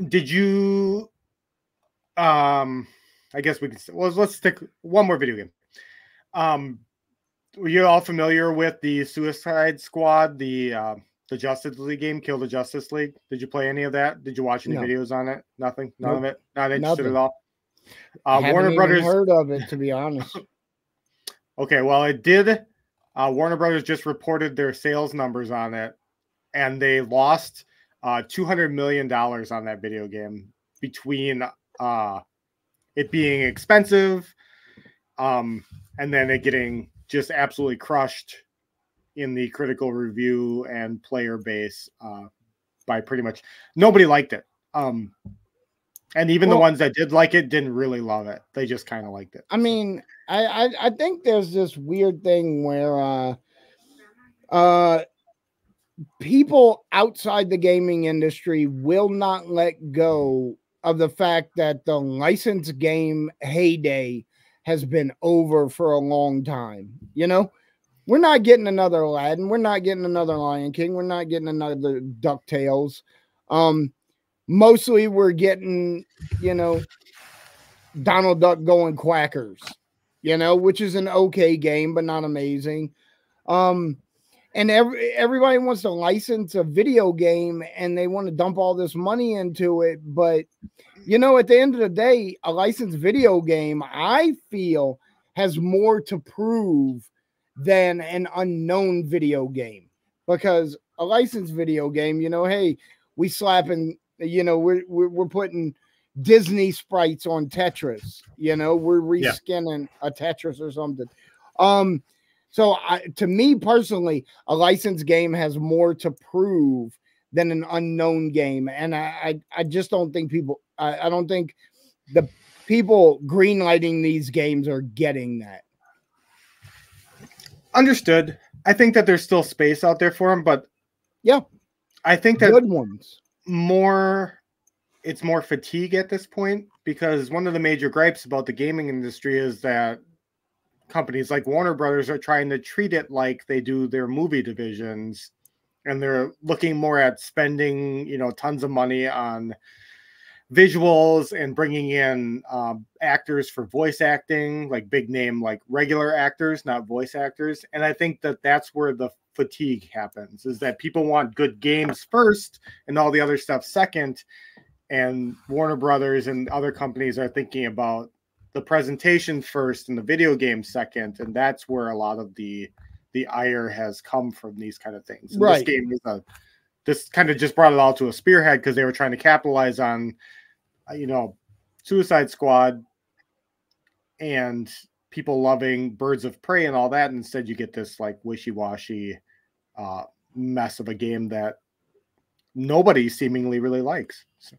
B: did you um i guess we can well let's stick one more video game. Um were you all familiar with the Suicide Squad, the uh, the Justice League game, Kill the Justice League? Did you play any of that? Did you watch any no. videos on it? Nothing. None nope. of it. Not interested Nothing. at all.
A: Uh, Warner Brothers heard of it to be honest. [LAUGHS]
B: okay, well, it did. Uh, Warner Brothers just reported their sales numbers on it, and they lost uh, two hundred million dollars on that video game between uh, it being expensive, um, and then it getting just absolutely crushed in the critical review and player base uh, by pretty much nobody liked it. Um, and even well, the ones that did like it didn't really love it. They just kind of liked it.
A: I mean, I, I, I think there's this weird thing where uh, uh, people outside the gaming industry will not let go of the fact that the licensed game heyday has been over for a long time. You know, we're not getting another Aladdin. We're not getting another Lion King. We're not getting another DuckTales. Um, mostly we're getting, you know, Donald Duck going quackers, you know, which is an okay game, but not amazing. Um, and every everybody wants to license a video game and they want to dump all this money into it but you know at the end of the day a licensed video game i feel has more to prove than an unknown video game because a licensed video game you know hey we slapping you know we're we're, we're putting disney sprites on tetris you know we're reskinning yeah. a tetris or something um so, I, to me personally, a licensed game has more to prove than an unknown game, and I, I, I just don't think people, I, I don't think the people greenlighting these games are getting that.
B: Understood. I think that there's still space out there for them, but
A: Yeah.
B: I think that
A: Good ones.
B: more it's more fatigue at this point because one of the major gripes about the gaming industry is that companies like Warner Brothers are trying to treat it like they do their movie divisions and they're looking more at spending, you know, tons of money on visuals and bringing in um, actors for voice acting, like big name, like regular actors, not voice actors. And I think that that's where the fatigue happens is that people want good games first and all the other stuff second. And Warner Brothers and other companies are thinking about the presentation first and the video game second. And that's where a lot of the the ire has come from these kind of things. And
A: Right.
B: This game is a this kind of just brought it all to a spearhead because they were trying to capitalize on uh, you know suicide squad and people loving birds of prey and all that and instead you get this like wishy-washy uh mess of a game that nobody seemingly really likes so,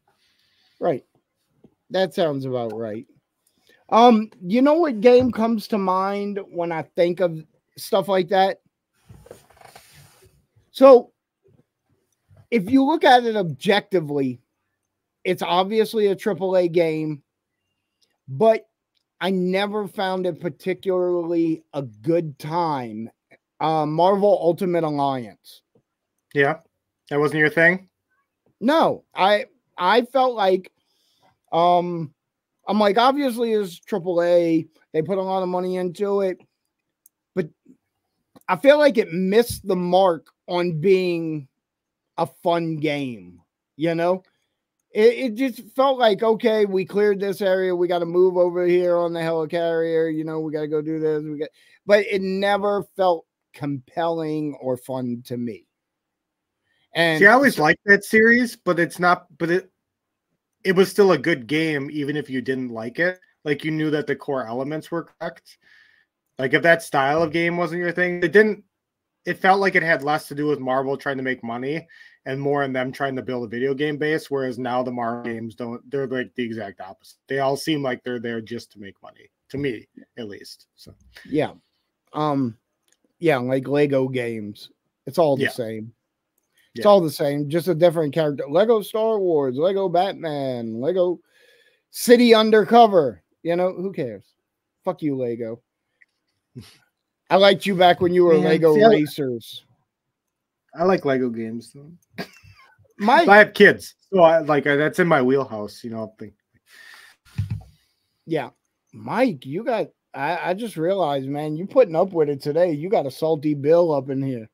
A: Right. That sounds about right. Um, you know what game comes to mind when I think of stuff like that? So if you look at it objectively, it's obviously a AAA game, but I never found it particularly a good time. Uh, Marvel Ultimate Alliance.
B: yeah that wasn't your thing
A: No, I I felt like um I'm like obviously it's AAA. They put a lot of money into it, but I feel like it missed the mark on being a fun game. You know, it, it just felt like okay, we cleared this area. We got to move over here on the helicarrier. You know, we got to go do this. We got, but it never felt compelling or fun to me. And
B: see i always liked that series but it's not but it it was still a good game even if you didn't like it like you knew that the core elements were correct like if that style of game wasn't your thing it didn't it felt like it had less to do with marvel trying to make money and more in them trying to build a video game base whereas now the marvel games don't they're like the exact opposite they all seem like they're there just to make money to me at least so
A: Yeah. Um yeah, like Lego games. It's all the
B: Yeah.
A: same. It's
B: Yeah.
A: all the same, just a different character. Lego Star Wars, Lego Batman, Lego City Undercover. You know, who cares? Fuck you, Lego. [LAUGHS] I liked you back when you were
B: Man,
A: Lego
B: see,
A: Racers.
B: i like lego games though.
A: My
B: i have kids so i like uh, that's in my wheelhouse you know thing
A: yeah, Mike, you got I, I just realized, man, you putting up with it today. You got a salty bill up in here.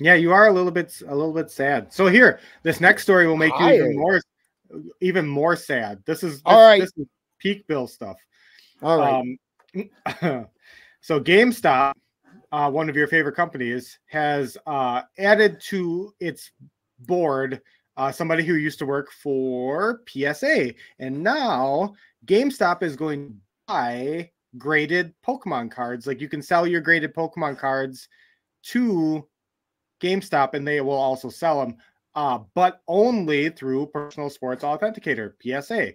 B: Yeah, you are a little bit a little bit sad. So here, this next story will make you even more even more sad. This is this,
A: All right.
B: This is peak bill stuff.
A: All right.
B: Um, [LAUGHS] so GameStop, uh, one of your favorite companies, has uh, added to its board uh, somebody who used to work for PSA, and now GameStop is going to buy graded Pokemon cards. Like you can sell your graded Pokemon cards to GameStop, and they will also sell them, uh, but only through Personal Sports Authenticator (PSA).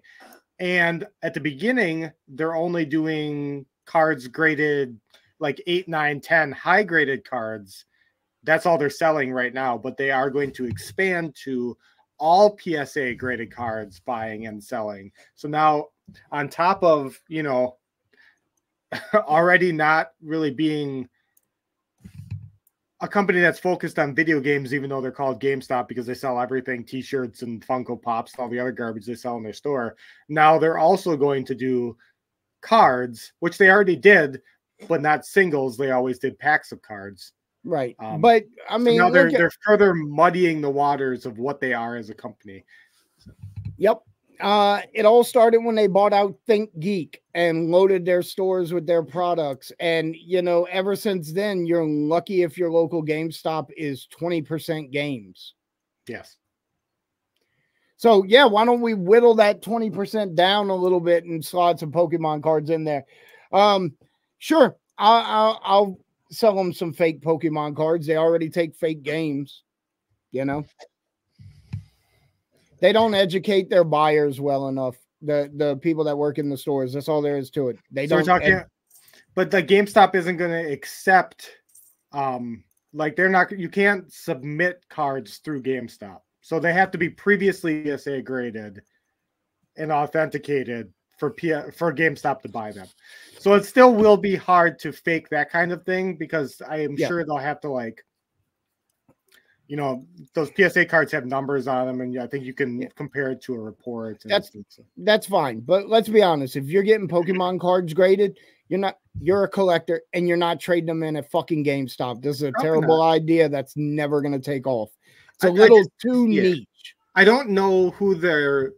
B: And at the beginning, they're only doing cards graded like 8, 9, 10 high graded cards. That's all they're selling right now, but they are going to expand to all PSA graded cards buying and selling. So now, on top of, you know, [LAUGHS] already not really being a company that's focused on video games, even though they're called GameStop because they sell everything t shirts and Funko Pops and all the other garbage they sell in their store. Now they're also going to do cards, which they already did, but not singles. They always did packs of cards.
A: right.
B: um,
A: but I
B: So
A: mean,
B: now they're
A: at-
B: they're further muddying the waters of what they are as a company.
A: Yep. Uh, it all started when they bought out Think Geek and loaded their stores with their products. And, you know, ever since then, you're lucky if your local GameStop is 20% games.
B: Yes.
A: So, yeah, why don't we whittle that 20% down a little bit and slot some Pokemon cards in there? Um, sure. I'll, I'll, I'll sell them some fake Pokemon cards. They already take fake games, you know? They don't educate their buyers well enough. The the people that work in the stores. That's all there is to it. They
B: So
A: don't.
B: talking,
A: ed-
B: but the GameStop isn't going to accept Um, like they're not you can't submit cards through GameStop. So they have to be previously PSA graded and authenticated for P- for GameStop to buy them. So it still will be hard to fake that kind of thing because I am
A: Yeah.
B: sure they'll have to like you know those PSA cards have numbers on them and I think you can
A: Yeah.
B: compare it to a report. and
A: That's-
B: so-
A: That's fine. But let's be honest, if you're getting Pokemon cards graded, you're not you're a collector and you're not trading them in at fucking GameStop. This is a
B: Probably
A: terrible idea that's never gonna take off. It's a
B: I- I
A: little
B: just-
A: too
B: yeah.
A: niche.
B: I don't know who their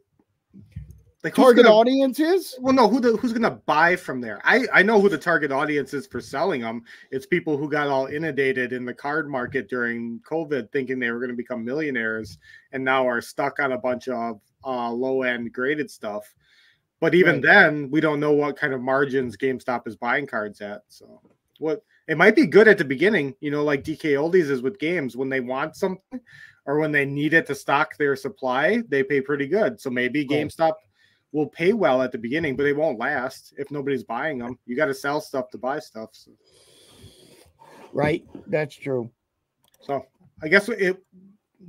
B: like
A: Target
B: gonna-
A: audience is
B: Well, no, who the, who's going to buy from there? I I know who the target audience is for selling them. It's people who got all inundated in the card market during COVID, thinking they were going to become millionaires, and now are stuck on a bunch of uh, low end graded stuff. But even
A: Right.
B: then, we don't know what kind of margins GameStop is buying cards at. So what it might be good at the beginning, you know, like DK Oldies is with games when they want something or when they need it to stock their supply, they pay pretty good. So maybe. GameStop will pay well at the beginning, but they won't last if nobody's buying them. You got to sell stuff to buy stuff. So,
A: right. That's true.
B: so I guess it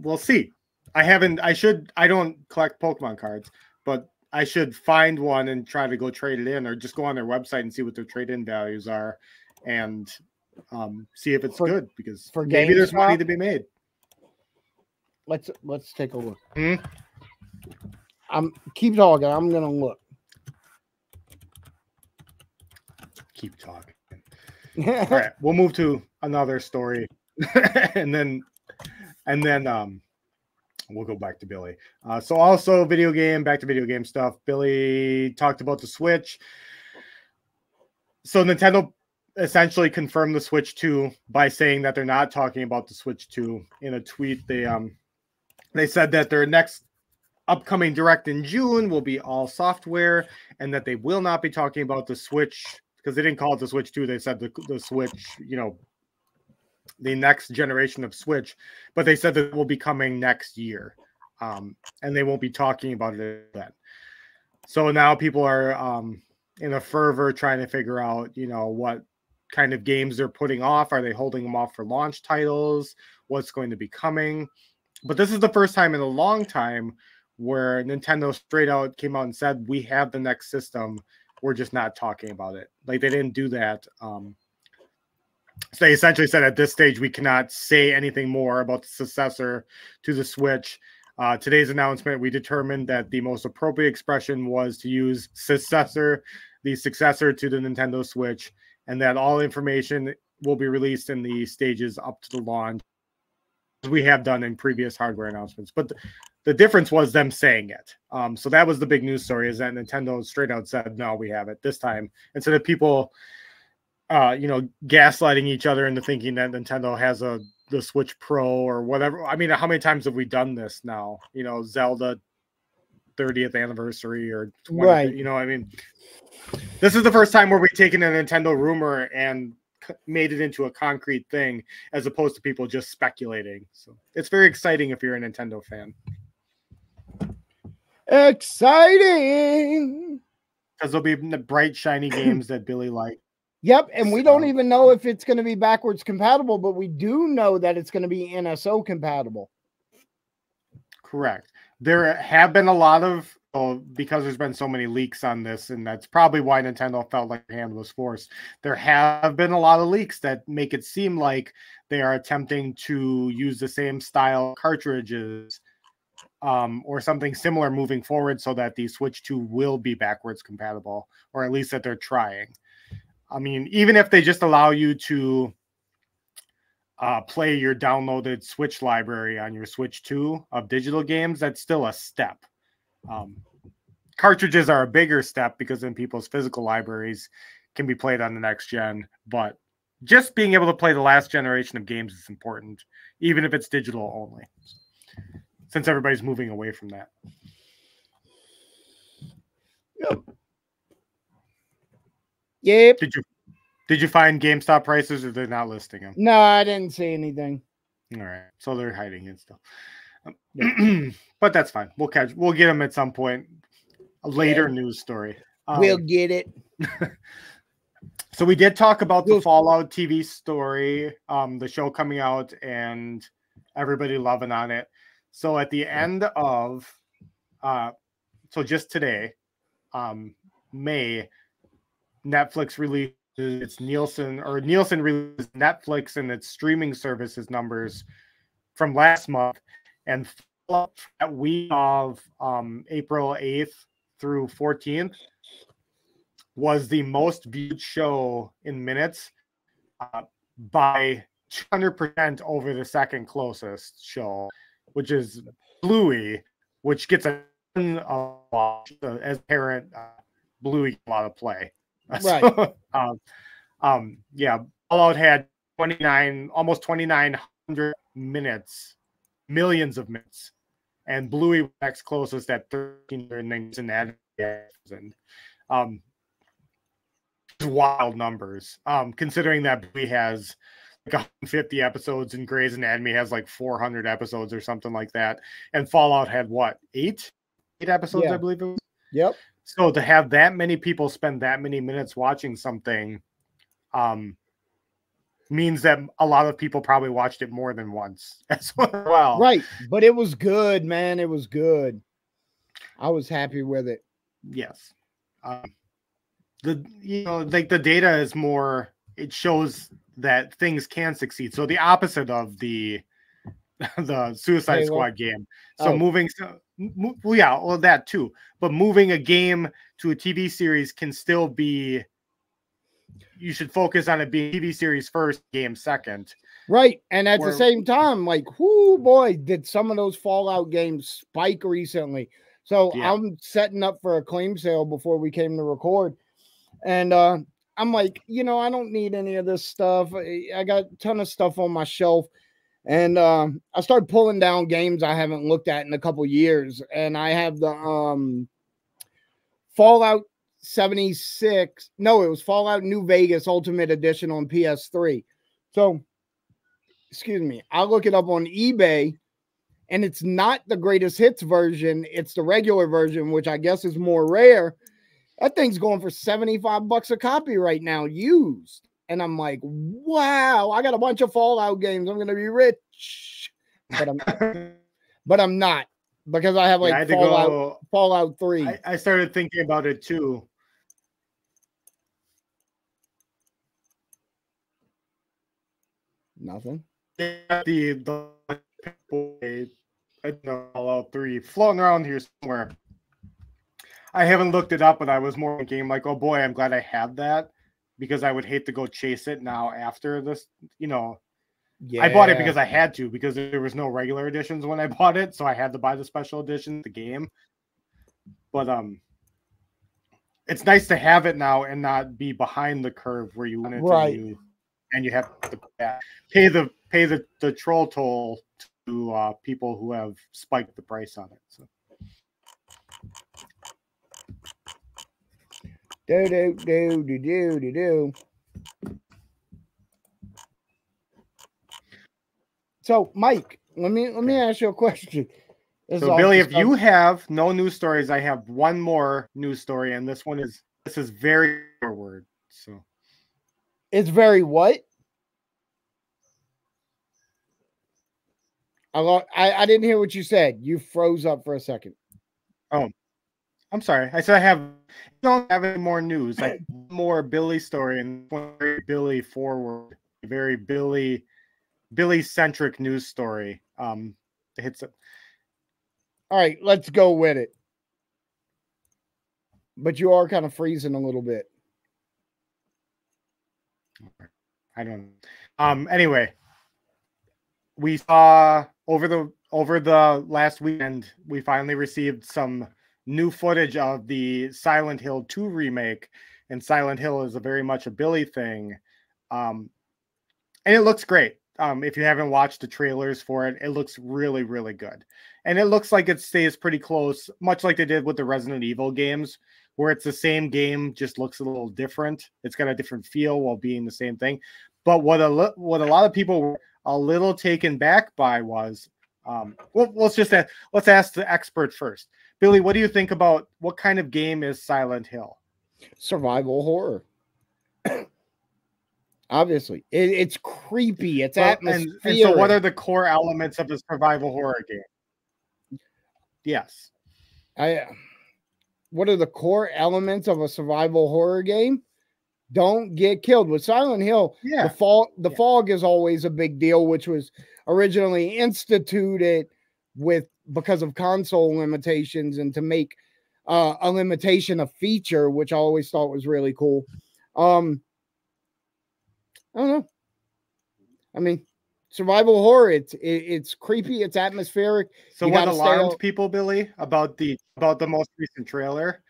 B: we'll see. I haven't I should I don't collect Pokemon cards, but I should find one and try to go trade it in or just go on their website and see what their trade-in values are and um, see if it's
A: For-
B: good because
A: for
B: maybe there's money to be made.
A: Let's let's take a look.
B: Hmm?
A: I'm keep talking. I'm gonna look.
B: Keep talking. [LAUGHS] All right, we'll move to another story, [LAUGHS] and then, and then, um, we'll go back to Billy. Uh, so also video game, back to video game stuff. Billy talked about the Switch. So Nintendo essentially confirmed the Switch 2 by saying that they're not talking about the Switch 2 in a tweet. They um, they said that their next upcoming direct in June will be all software, and that they will not be talking about the Switch because they didn't call it the Switch 2. They said the, the Switch, you know, the next generation of Switch, but they said that it will be coming next year. Um, and they won't be talking about it then. So now people are um, in a fervor trying to figure out, you know, what kind of games they're putting off. Are they holding them off for launch titles? What's going to be coming? But this is the first time in a long time where Nintendo straight out came out and said, We have the next system we're just not talking about it. Like they didn't do that. Um, so they essentially said at this stage we cannot say anything more about the successor to the Switch. Uh, today's announcement, we determined that the most appropriate expression was to use successor, the successor to the Nintendo Switch, and that all information will be released in the stages up to the launch. as We have done in previous hardware announcements, but the, difference was them saying it. Um, so that was the big news story is that Nintendo straight out said, no, we have it this time. Instead of people, uh, you know, gaslighting each other into thinking that Nintendo has a the Switch Pro or whatever. I mean, how many times have we done this now? You know, Zelda 30th anniversary or 20th,
A: Right.
B: You know, I mean, this is the first time where we've taken a Nintendo rumor and made it into a concrete thing as opposed to people just speculating. So it's very exciting if you're a Nintendo fan.
A: Exciting.
B: because there'll be the bright shiny [CLEARS THROAT] games that Billy likes.
A: Yep, and we don't even know if it's going to be backwards compatible, but we do know that it's going to be NSO compatible.
B: Correct. There have been a lot of oh, because there's been so many leaks on this, and that's probably why Nintendo felt like their hand was forced. There have been a lot of leaks that make it seem like they are attempting to use the same style cartridges um, or something similar moving forward so that the Switch 2 will be backwards compatible, or at least that they're trying. I mean, even if they just allow you to uh, play your downloaded Switch library on your Switch 2 of digital games, that's still a step. Um, cartridges are a bigger step because then people's physical libraries can be played on the next gen, but just being able to play the last generation of games is important, even if it's digital only, since everybody's moving away from that.
A: Yep.
B: Did you did you find GameStop prices, or they're not listing them?
A: No, I didn't see anything.
B: All right, so they're hiding it still, Um, [CLEARS THROAT] but that's fine. We'll catch. We'll get them at some point. A later news story. Um,
A: we'll get it. [LAUGHS]
B: So we did talk about the
A: Well-
B: Fallout TV story, um, the show coming out, and everybody loving on it. So at the end of, uh, so just today, um, May, Netflix released its Nielsen or Nielsen released Netflix and its streaming services numbers from last month, and that week of um, April eighth through fourteenth was the most viewed show in minutes uh, by 200% over the second closest show, which is Bluey, which gets a of watch uh, as parent. Uh, Bluey a lot of play. [LAUGHS]
A: Right.
B: So, um, um, yeah, Fallout had 29, almost 2,900 minutes, millions of minutes, and Bluey was next closest at 1,300 minutes and and um, wild numbers. Um, considering that Bluey has like 150 episodes and Grey's Anatomy has like 400 episodes or something like that, and Fallout had what eight, eight episodes,
A: Yeah.
B: I believe it was.
A: Yep.
B: So to have that many people spend that many minutes watching something, um, means that a lot of people probably watched it more than once [LAUGHS] as well.
A: Right. But it was good, man. It was good. I was happy with it.
B: Yes. Um, the you know like the data is more. It shows that things can succeed. So the opposite of the [LAUGHS] the Suicide? Squad game. So
A: Oh.
B: moving, so- mo- well, yeah, well that too. But moving a game to a TV series can still be. You should focus on it being TV series first, game second.
A: Right. And at
B: Or-
A: the same time, like, whoo boy, did some of those Fallout games spike recently. So
B: Yeah.
A: I'm setting up for a claim sale before we came to record. And uh I'm like, you know, I don't need any of this stuff. I I got a ton of stuff on my shelf. And um I started pulling down games I haven't looked at in a couple years. And I have the um Fallout 76. No, it was Fallout New Vegas Ultimate Edition on PS3. So excuse me, I'll look it up on eBay, and it's not the greatest hits version, it's the regular version, which I guess is more rare. That thing's going for 75 bucks a copy right now, used. And I'm like, wow, I got a bunch of Fallout games. I'm gonna be rich. But I'm [LAUGHS] but I'm not because I have
B: Yeah,
A: like
B: I had to
A: Fallout,
B: go.
A: Fallout 3.
B: I, I started thinking about it too.
A: Nothing.
B: Yeah, the the I know Fallout Three floating around here somewhere. I haven't looked it up, but I was more thinking like, oh boy, I'm glad I have that because I would hate to go chase it now after this. You know,
A: Yeah.
B: I bought it because I had to because there was no regular editions when I bought it, so I had to buy the special edition, the game. But um, it's nice to have it now and not be behind the curve where you want it
A: Right.
B: and you, and you have to pay- pay the pay the the troll toll to uh, people who have spiked the price on it. So
A: do do do do do do do. So, Mike, let me let me ask you a question. This
B: So Billy, if you have no news stories, I have one more news story, and this one is this is very forward. So
A: it's very what? I, I I didn't hear what you said. You froze up for a second. Oh.
B: I'm sorry. I said I have don't have any more news. Like more Billy story and very Billy forward, very Billy Billy centric news story. Um, it hits it.
A: All right, let's go with it. But you are kind of freezing a little bit.
B: I don't. Um. Anyway, we saw over the over the last weekend we finally received some new footage of the Silent Hill 2 remake, and Silent Hill is a very much a Billy thing. Um, and it looks great. Um, if you haven't watched the trailers for it, it looks really, really good. And it looks like it stays pretty close, much like they did with the Resident Evil games, where it's the same game, just looks a little different. It's got a different feel while being the same thing. But what a what a lot of people were a little taken back by was, um, well, let's just a- let's ask the expert first. Billy, what do you think about what kind of game is Silent Hill?
A: Survival horror. [CLEARS THROAT] Obviously, it, it's creepy. It's atmospheric.
B: and, and so, what are the core elements of a survival horror game? Yes.
A: I, what are the core elements of a survival horror game? Don't get killed with Silent Hill.
B: Yeah.
A: The fog, the
B: Yeah.
A: fog is always a big deal, which was originally instituted with because of console limitations and to make uh, a limitation a feature, which I always thought was really cool. Um, I don't know. I mean, survival horror. It's it, it's creepy. It's atmospheric.
B: So
A: You
B: what alarmed people, Billy, about the about the most recent trailer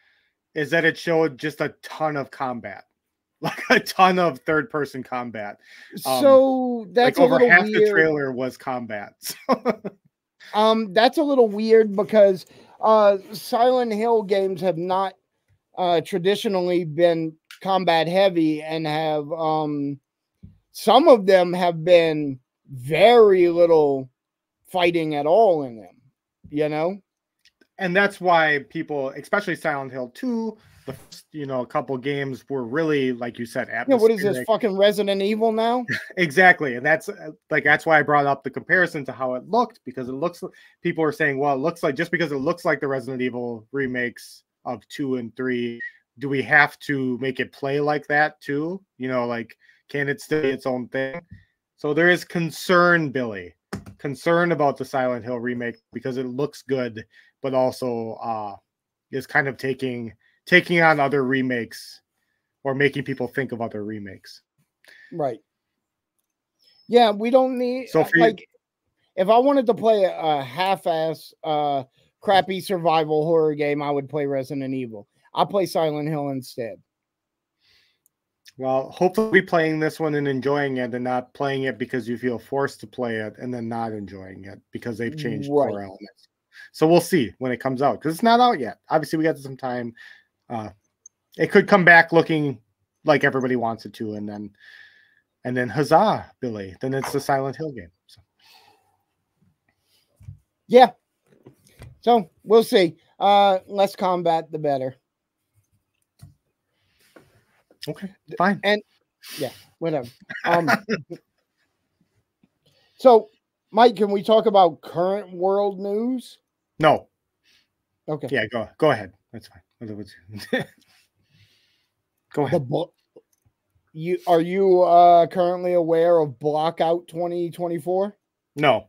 B: is that it showed just a ton of combat. [LAUGHS] Like a ton of third person combat. Um,
A: so that's
B: like over half
A: weird.
B: the trailer was combat. [LAUGHS] So,
A: Um, that's a little weird because uh Silent Hill games have not uh traditionally been combat heavy and have um some of them have been very little fighting at all in them, you know?
B: and that's why people, especially Silent Hill 2, the you know, a couple games were really, like you said,
A: Yeah, what is this fucking Resident Evil now? [LAUGHS]
B: Exactly, and that's uh, like that's why I brought up the comparison to how it looked because it looks. People are saying, well, it looks like just because it looks like the Resident Evil remakes of two and three, do we have to make it play like that too? You know, like can it still be its own thing? So there is concern, Billy, concern about the Silent Hill remake because it looks good, but also uh is kind of taking taking on other remakes or making people think of other remakes.
A: Right. Yeah, we don't need
B: So
A: uh,
B: for you-
A: if I wanted to play a, a half-ass uh crappy survival horror game, I would play Resident Evil. I'll play Silent Hill instead.
B: Well, hopefully playing this one and enjoying it and not playing it because you feel forced to play it and then not enjoying it because they've changed core elements. So we'll see when it comes out because it's not out yet. Obviously, we got some time. Uh, it could come back looking like everybody wants it to, and then and then huzzah, Billy! Then it's the Silent Hill game. So,
A: Yeah. So we'll see. Uh less combat the better.
B: okay, fine.
A: And yeah, whatever. Um [LAUGHS] so Mike, can we talk about current world news?
B: No,
A: Okay.
B: yeah, go go ahead. That's fine. Was- [LAUGHS] go ahead.
A: you are you uh currently aware of Blockout 2024?
B: No.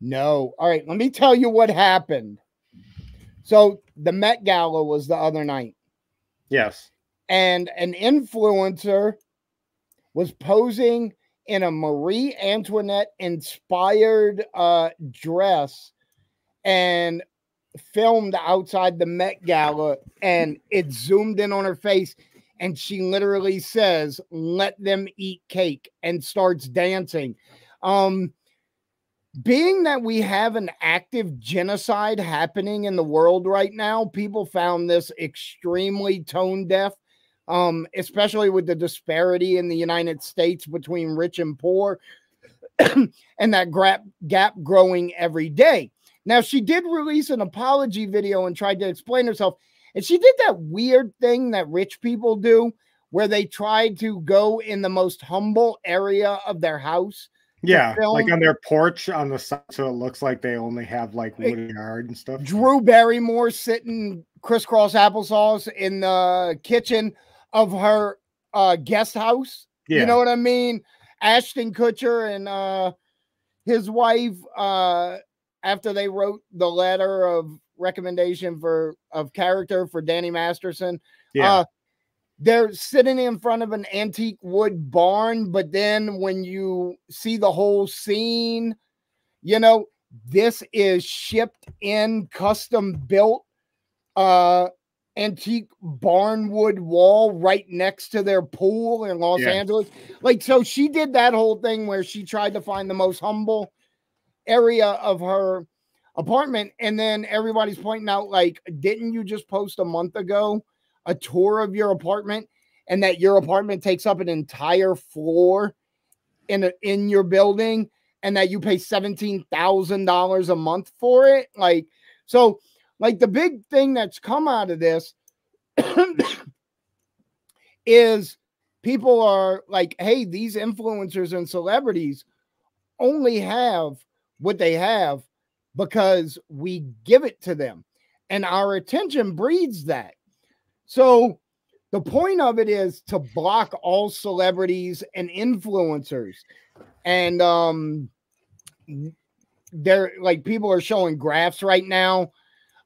A: No. All right, let me tell you what happened. So the Met Gala was the other night,
B: Yes.
A: and an influencer was posing in a Marie Antoinette inspired uh dress and filmed outside the Met Gala and it zoomed in on her face and she literally says let them eat cake and starts dancing. Um being that we have an active genocide happening in the world right now people found this extremely tone deaf um especially with the disparity in the United States between rich and poor [CLEARS THROAT] and that gap gap growing every day now, she did release an apology video and tried to explain herself. And she did that weird thing that rich people do where they tried to go in the most humble area of their house.
B: Yeah, like on their porch on the side, so it looks like they only have like wood yard and stuff.
A: Drew Barrymore sitting crisscross applesauce in the kitchen of her uh, guest house.
B: yeah,
A: You know what I mean? Ashton Kutcher and uh, his wife, uh, after they wrote the letter of recommendation for of character for Danny Masterson,
B: yeah,
A: uh, they're sitting in front of an antique wood barn. But then when you see the whole scene, you know, this is shipped in, custom built, uh, antique barnwood wall right next to their pool in Los
B: Yeah.
A: Angeles. Like, so she did that whole thing where she tried to find the most humble area of her apartment. And then everybody's pointing out, like, didn't you just post a month ago a tour of your apartment and that your apartment takes up an entire floor in a, in your building and that you pay $17,000 a month for it? Like, so, like, the big thing that's come out of this [COUGHS] is people are like, hey, these influencers and celebrities only have what they have because we give it to them. And our attention breeds that. So the point of it is to block all celebrities and influencers. And um they're like people are showing graphs right now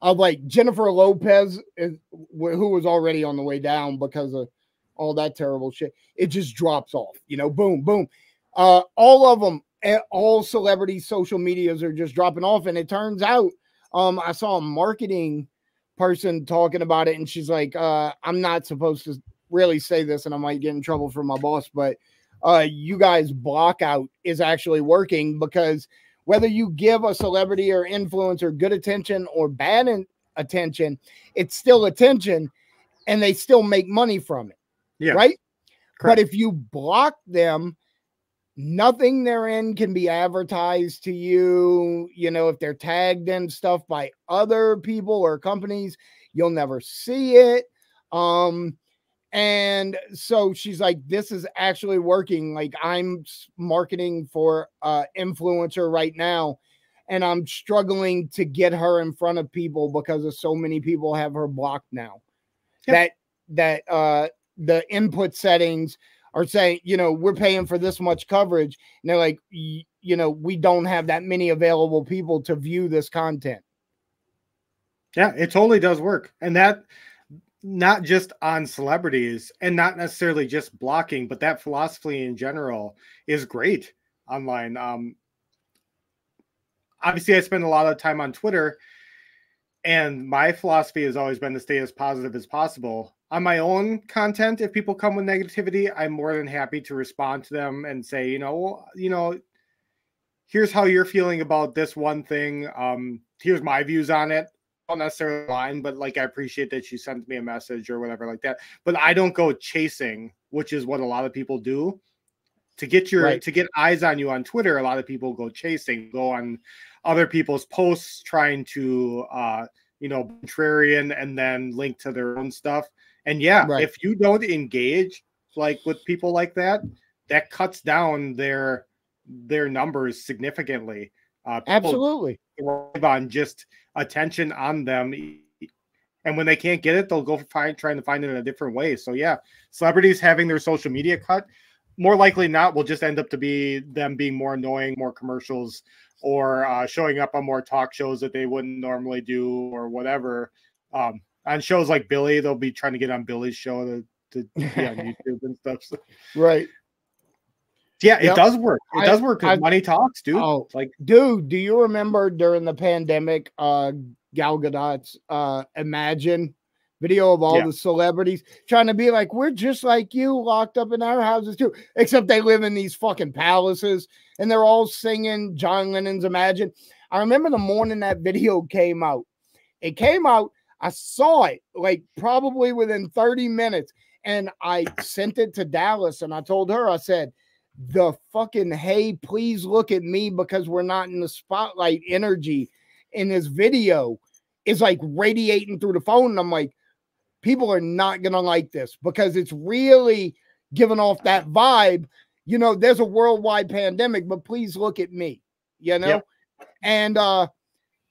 A: of like Jennifer Lopez is, who was already on the way down because of all that terrible shit. It just drops off, you know, boom, boom. Uh, all of them, all celebrity social medias are just dropping off. And it turns out, um, I saw a marketing person talking about it, and she's like, uh, I'm not supposed to really say this, and I might get in trouble from my boss, but uh, you guys block out is actually working because whether you give a celebrity or influencer good attention or bad attention, it's still attention and they still make money from it. Yeah. Right. Correct. But if you block them, nothing they're can be advertised to you. You know, if they're tagged in stuff by other people or companies, you'll never see it. Um, and so she's like, this is actually working. Like, I'm marketing for uh influencer right now, and I'm struggling to get her in front of people because of so many people have her blocked now. Yep. That that uh the input settings are saying, you know, we're paying for this much coverage. And they're like, you know, we don't have that many available people to view this content.
B: Yeah, it totally does work. And that not just on celebrities and not necessarily just blocking, but that philosophy in general is great online. Um, obviously, I spend a lot of time on Twitter, and my philosophy has always been to stay as positive as possible. On my own content, if people come with negativity, I'm more than happy to respond to them and say, you know, you know, here's how you're feeling about this one thing. Um, here's my views on it don't necessarily line, but like I appreciate that she sent me a message or whatever like that. But I don't go chasing, which is what a lot of people do. To get your right. to get eyes on you on Twitter, a lot of people go chasing, go on other people's posts trying to uh you know contrarian and then link to their own stuff. And yeah, right. if you don't engage like with people like that, that cuts down their their numbers significantly.
A: Uh, Absolutely.
B: On just attention on them. And when they can't get it, they'll go find trying to find it in a different way. So yeah, celebrities having their social media cut, more likely not, will just end up to be them being more annoying, more commercials, or uh, showing up on more talk shows that they wouldn't normally do, or whatever. Um, on shows like Billy, they'll be trying to get on Billy's show to, to be on [LAUGHS] YouTube and stuff. So.
A: Right.
B: Yeah, it yep. does work. It does work because money talks, dude. Oh,
A: like, dude, do you remember during the pandemic, uh, Gal Gadot's uh, Imagine video of all yeah. the celebrities trying to be like, we're just like you, locked up in our houses too, except they live in these fucking palaces and they're all singing John Lennon's Imagine. I remember the morning that video came out. It came out, I saw it like probably within 30 minutes, and I sent it to Dallas and I told her, I said, the fucking hey, please look at me because we're not in the spotlight energy in this video is like radiating through the phone. And I'm like, people are not gonna like this because it's really giving off that vibe. You know, there's a worldwide pandemic, but please look at me, you know. Yep. And uh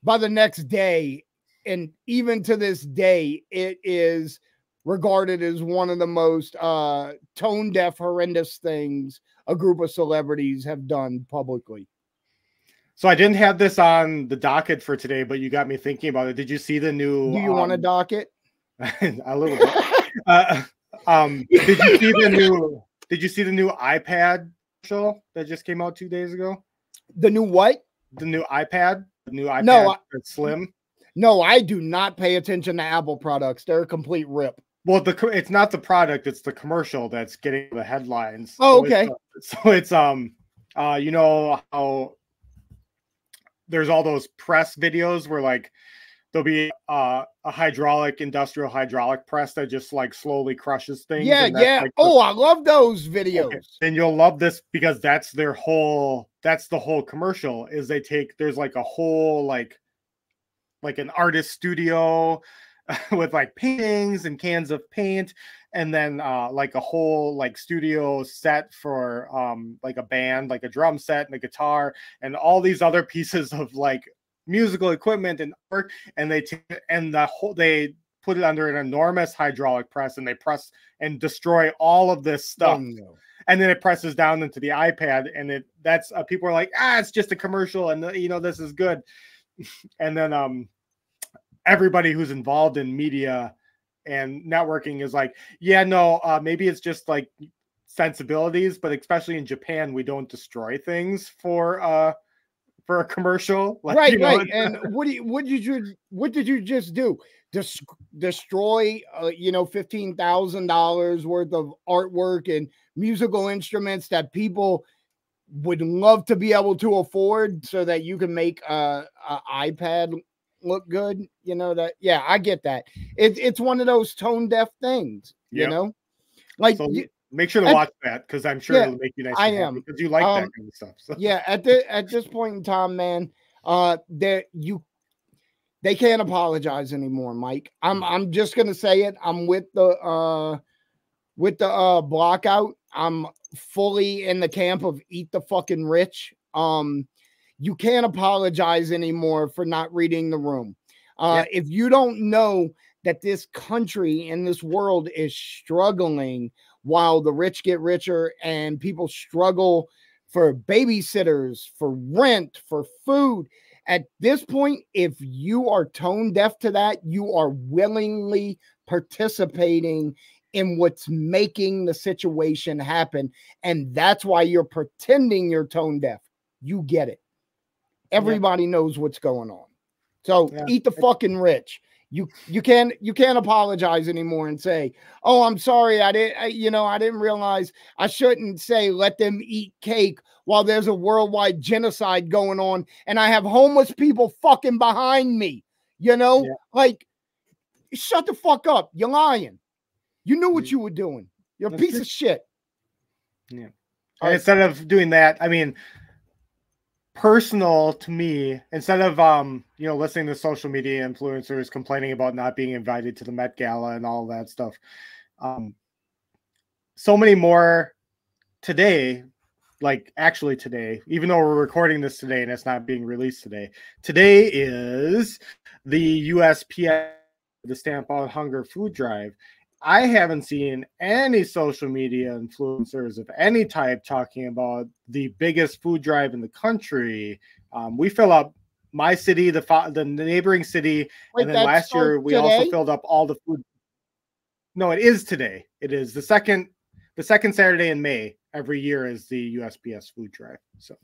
A: by the next day, and even to this day, it is regarded as one of the most uh tone deaf, horrendous things a group of celebrities have done publicly.
B: So I didn't have this on the docket for today, but you got me thinking about it. Did you see the new?
A: Do you um, want a docket? [LAUGHS]
B: a little bit. uh, um, did you see the new? Did you see the new iPad show that just came out two days ago?
A: The new what?
B: The new iPad. The new iPad no, Slim.
A: No, I do not pay attention to Apple products. They're a complete rip.
B: Well, the it's not the product; it's the commercial that's getting the headlines.
A: Oh, okay.
B: So it's, so it's um, uh, you know how there's all those press videos where like there'll be uh, a hydraulic industrial hydraulic press that just like slowly crushes things.
A: Yeah, yeah. Like oh, I love those videos. Okay.
B: And you'll love this because that's their whole. That's the whole commercial. Is they take there's like a whole like like an artist studio [LAUGHS] with like paintings and cans of paint and then uh like a whole like studio set for um like a band like a drum set and a guitar and all these other pieces of like musical equipment and work and they t- and the whole they put it under an enormous hydraulic press and they press and destroy all of this stuff
A: Oh, no.
B: and then it presses down into the ipad and it that's uh, people are like ah it's just a commercial and uh, you know this is good and then um everybody who's involved in media and networking is like yeah no uh maybe it's just like sensibilities but especially in japan we don't destroy things for uh for a commercial [LAUGHS] like,
A: right,
B: you know,
A: right. [LAUGHS] And what do you, what did you what did you just do? Des- destroy, uh, you know, fifteen thousand dollars worth of artwork and musical instruments that people would love to be able to afford, so that you can make a, a iPad look good. You know that? Yeah, I get that. It's it's one of those tone deaf things. You know, like
B: So
A: you-
B: make sure to watch that because i'm sure
A: Yeah,
B: it'll make you nice
A: I am.
B: because you like that
A: Um,
B: kind of stuff so.
A: yeah at the at this point in time man uh there you they can't apologize anymore mike i'm i'm just gonna say it i'm with the uh with the uh block out i'm fully in the camp of eat the fucking rich um you can't apologize anymore for not reading the room uh if you don't know that this country and this world is struggling while the rich get richer and people struggle for babysitters, for rent, for food. At this point, if you are tone deaf to that, you are willingly participating in what's making the situation happen. And that's why you're pretending you're tone deaf. You get it. Everybody knows what's going on. So
B: Yeah.
A: eat the fucking rich. You you can't you can't apologize anymore and say, "Oh, I'm sorry. I didn't. I, you know, I didn't realize. I shouldn't say let them eat cake while there's a worldwide genocide going on, and I have homeless people fucking behind me. You know,
B: Yeah.
A: like shut the fuck up. You're lying. You knew what you were doing. You're a
B: That's
A: piece of shit.
B: Yeah.
A: Right.
B: instead of doing that, I mean, personal to me, instead of um, you know, listening to social media influencers complaining about not being invited to the Met Gala and all that stuff, um, so many more today, like actually today, even though we're recording this today and it's not being released today. Today is the USPS, the Stamp Out Hunger Food Drive. I haven't seen any social media influencers of any type talking about the biggest food drive in the country. Um, we fill up my city, the fo- the neighboring city,
A: Wait,
B: and then last year we also filled up all the food. No, it is today. It is the second the second Saturday in May every year is the USPS food drive. So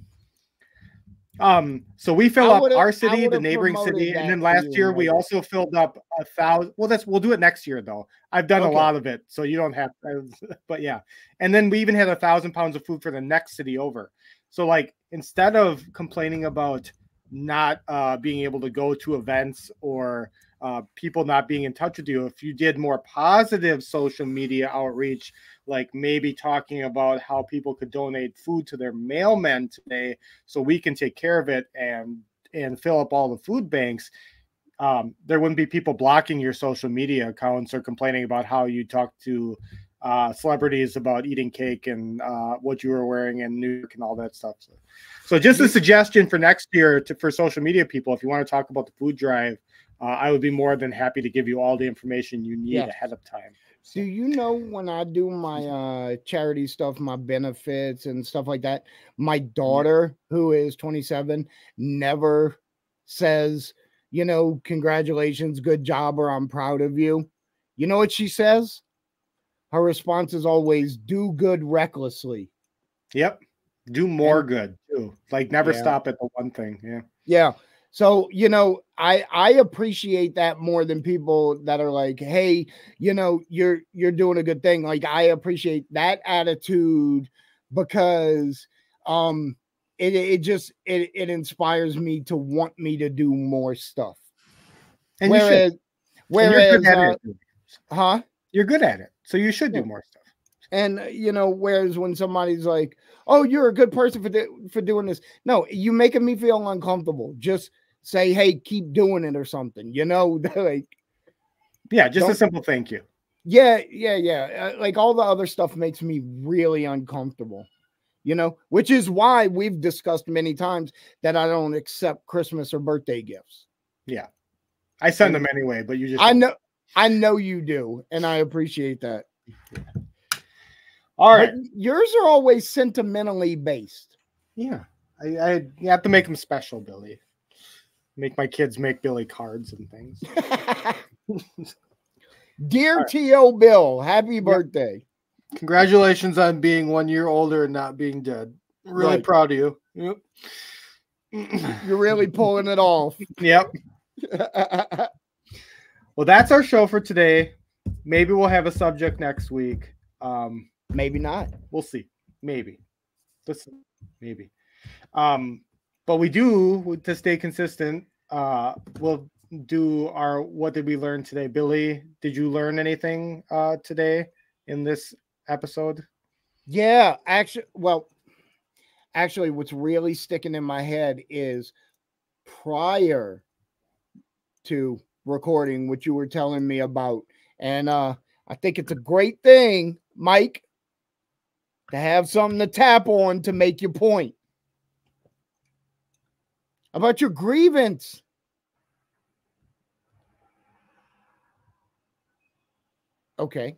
B: um so we fill up our city, the neighboring city, and then last year we also filled up a thousand. Well, that's we'll do it next year though. I've done a lot of it, so you don't have. [LAUGHS] But yeah, and then we even had a thousand pounds of food for the next city over. So like instead of complaining about not uh, being able to go to events or uh, people not being in touch with you, if you did more positive social media outreach, like maybe talking about how people could donate food to their mailmen today, so we can take care of it and and fill up all the food banks. Um, there wouldn't be people blocking your social media accounts or complaining about how you talk to uh, celebrities about eating cake and uh, what you were wearing in New York and all that stuff. So, so just a suggestion for next year to, for social media people, if you want to talk about the food drive, uh, I would be more than happy to give you all the information you need
A: Yes.
B: ahead of time.
A: Do you know when I do my uh charity stuff, my benefits and stuff like that, my daughter, who is 27, never says, you know, congratulations, good job, or I'm proud of you. You know what she says? Her response is always do good recklessly.
B: Yep. Do more
A: And-
B: good too. Like never
A: Yeah.
B: stop at the one thing. Yeah.
A: Yeah. So, you know, I I appreciate that more than people that are like, "Hey, you know, you're you're doing a good thing." Like I appreciate that attitude because um it it just it it inspires me to want me to do more stuff.
B: And you should.
A: whereas
B: And
A: whereas
B: you're good at
A: uh,
B: it.
A: huh?
B: You're good at it. So you should do more stuff.
A: And uh, you know, whereas when somebody's like, "Oh, you're a good person for for doing this," no, you making me feel uncomfortable. Just say, "Hey, keep doing it" or something. You know, [LAUGHS] like
B: Yeah, just a simple thank you.
A: Yeah, yeah, yeah. Uh, like all the other stuff makes me really uncomfortable, you know, which is why we've discussed many times that I don't accept Christmas or birthday gifts.
B: Yeah. I send them anyway, but you just
A: I know, I know you do, and I appreciate that.
B: All right.
A: But yours are always sentimentally based.
B: Yeah. I, I you have to make them special, Billy. Make my kids make Billy cards and things. [LAUGHS]
A: Dear
B: All right.
A: T.O. Bill, happy birthday.
B: Congratulations on being one year older and not being dead. Really
A: Right.
B: proud of you. Yep. [CLEARS THROAT]
A: You're really pulling it off. [LAUGHS]
B: yep. [LAUGHS] Well, that's our show for today. Maybe we'll have a subject next week. Um,
A: Maybe not.
B: we'll see. Maybe. Just maybe. Um, but we do to stay consistent. Uh, we'll do our what did we learn today, Billy? Did you learn anything uh today in this episode?
A: Yeah, actually, well, actually, what's really sticking in my head is prior to recording what you were telling me about, and uh, I think it's a great thing, Mike, to have something to tap on to make your point about your grievance. Okay.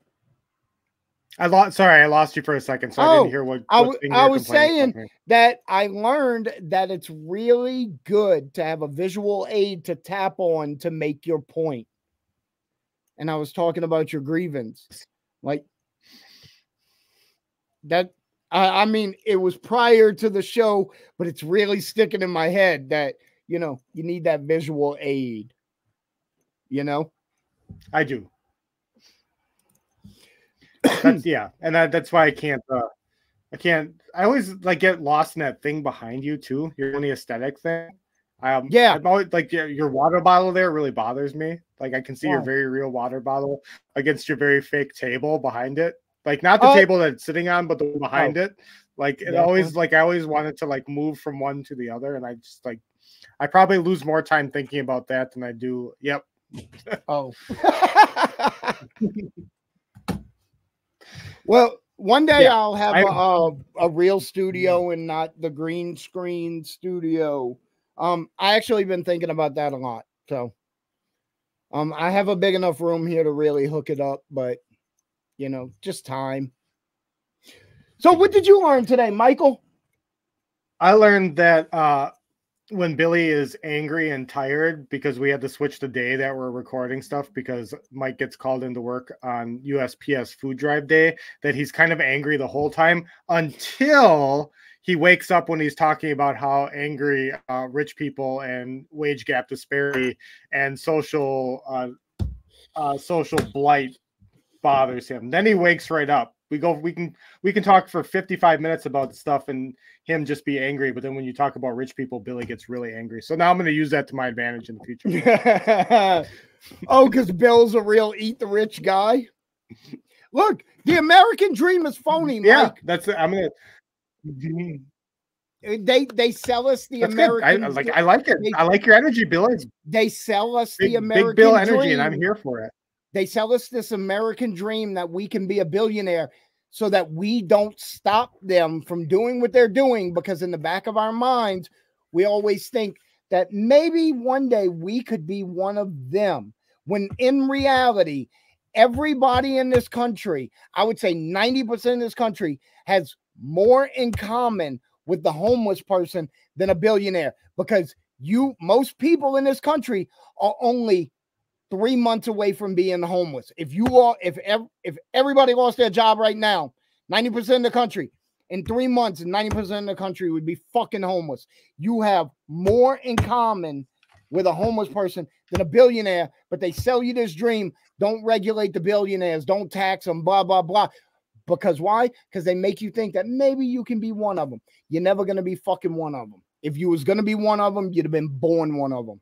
B: I lost. Sorry, I lost you for a second, so I
A: Oh,
B: didn't hear what.
A: I I was saying- that I learned that it's really good to have a visual aid to tap on to make your point. And I was talking about your grievance. Like that I, I mean it was prior to the show, but it's really sticking in my head that you know you need that visual aid. You know?
B: I do. That's [CLEARS THROAT] yeah, and that, that's why I can't. uh I can't. I always like get lost in that thing behind you too. Your only aesthetic thing. Um,
A: Yeah.
B: I'm always like your, your water bottle there really bothers me. Like I can see your very real water bottle against your very fake table behind it. Like not the
A: Oh.
B: table that it's sitting on, but the one behind it. Like it
A: Yeah.
B: always like I always wanted to like move from one to the other, and I just like I probably lose more time thinking about that than I do. Yep.
A: Oh. [LAUGHS] well, one day
B: Yeah,
A: I'll have
B: I-
A: a, a, a real studio and not the green screen studio. Um, I actually been thinking about that a lot. So, um, I have a big enough room here to really hook it up, but you know, just time. So, what did you learn today, Michael?
B: I learned that uh, when Billy is angry and tired because we had to switch the day that we're recording stuff because Mike gets called into work on USPS food drive day, that he's kind of angry the whole time until he wakes up when he's talking about how angry uh, rich people and wage gap disparity and social uh, uh, social blight bothers him. Then he wakes right up. We go. We can we can talk for 55 minutes about stuff and him just be angry. But then when you talk about rich people, Billy gets really angry. So now I'm going to use that to my advantage in the future. [LAUGHS]
A: oh, because Bill's a real eat the rich guy. Look, the American dream is phony,
B: yeah,
A: Mike.
B: that's I'm going to. Mm-hmm.
A: They they sell us the
B: That's good. I,
A: American.
B: I like I like it. I like your energy, Bill. It's
A: they sell us the
B: big,
A: American
B: big Bill
A: dream.
B: energy, and I'm here for it.
A: They sell us this American dream that we can be a billionaire, so that we don't stop them from doing what they're doing. Because in the back of our minds, we always think that maybe one day we could be one of them. When in reality, everybody in this country, I would say 90% of this country, has more in common with the homeless person than a billionaire because you most people in this country are only three months away from being homeless. If you all if ev- if everybody lost their job right now, 90% of the country in three months, 90% of the country would be fucking homeless. You have more in common with a homeless person than a billionaire, but they sell you this dream. Don't regulate the billionaires, don't tax them, blah, blah, blah. Because why? Because they make you think that maybe you can be one of them. You're never gonna be fucking one of them. If you was gonna be one of them, you'd have been born one of them.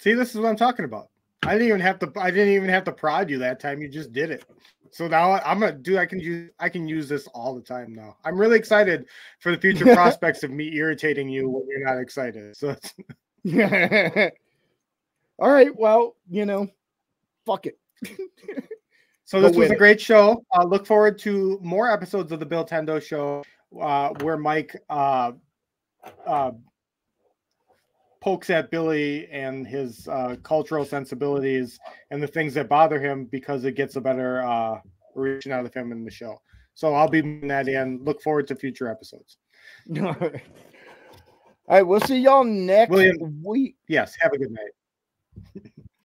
B: See, this is what I'm talking about. I didn't even have to. I didn't even have to prod you that time. You just did it. So now I- I'm gonna do. I can use. I can use this all the time now. I'm really excited for the future [LAUGHS] prospects of me irritating you when you're not excited. So [LAUGHS]
A: All right. Well, you know, fuck it. [LAUGHS]
B: So this was a great show. Uh, look forward to more episodes of the Billtendo Show, uh, where Mike uh, uh, pokes at Billy and his uh, cultural sensibilities and the things that bother him because it gets a better uh, reaction out of him in the show. So I'll be in that in. Look forward to future episodes.
A: All right. [LAUGHS] All right. We'll see y'all next
B: William.
A: week.
B: Yes. Have a good night.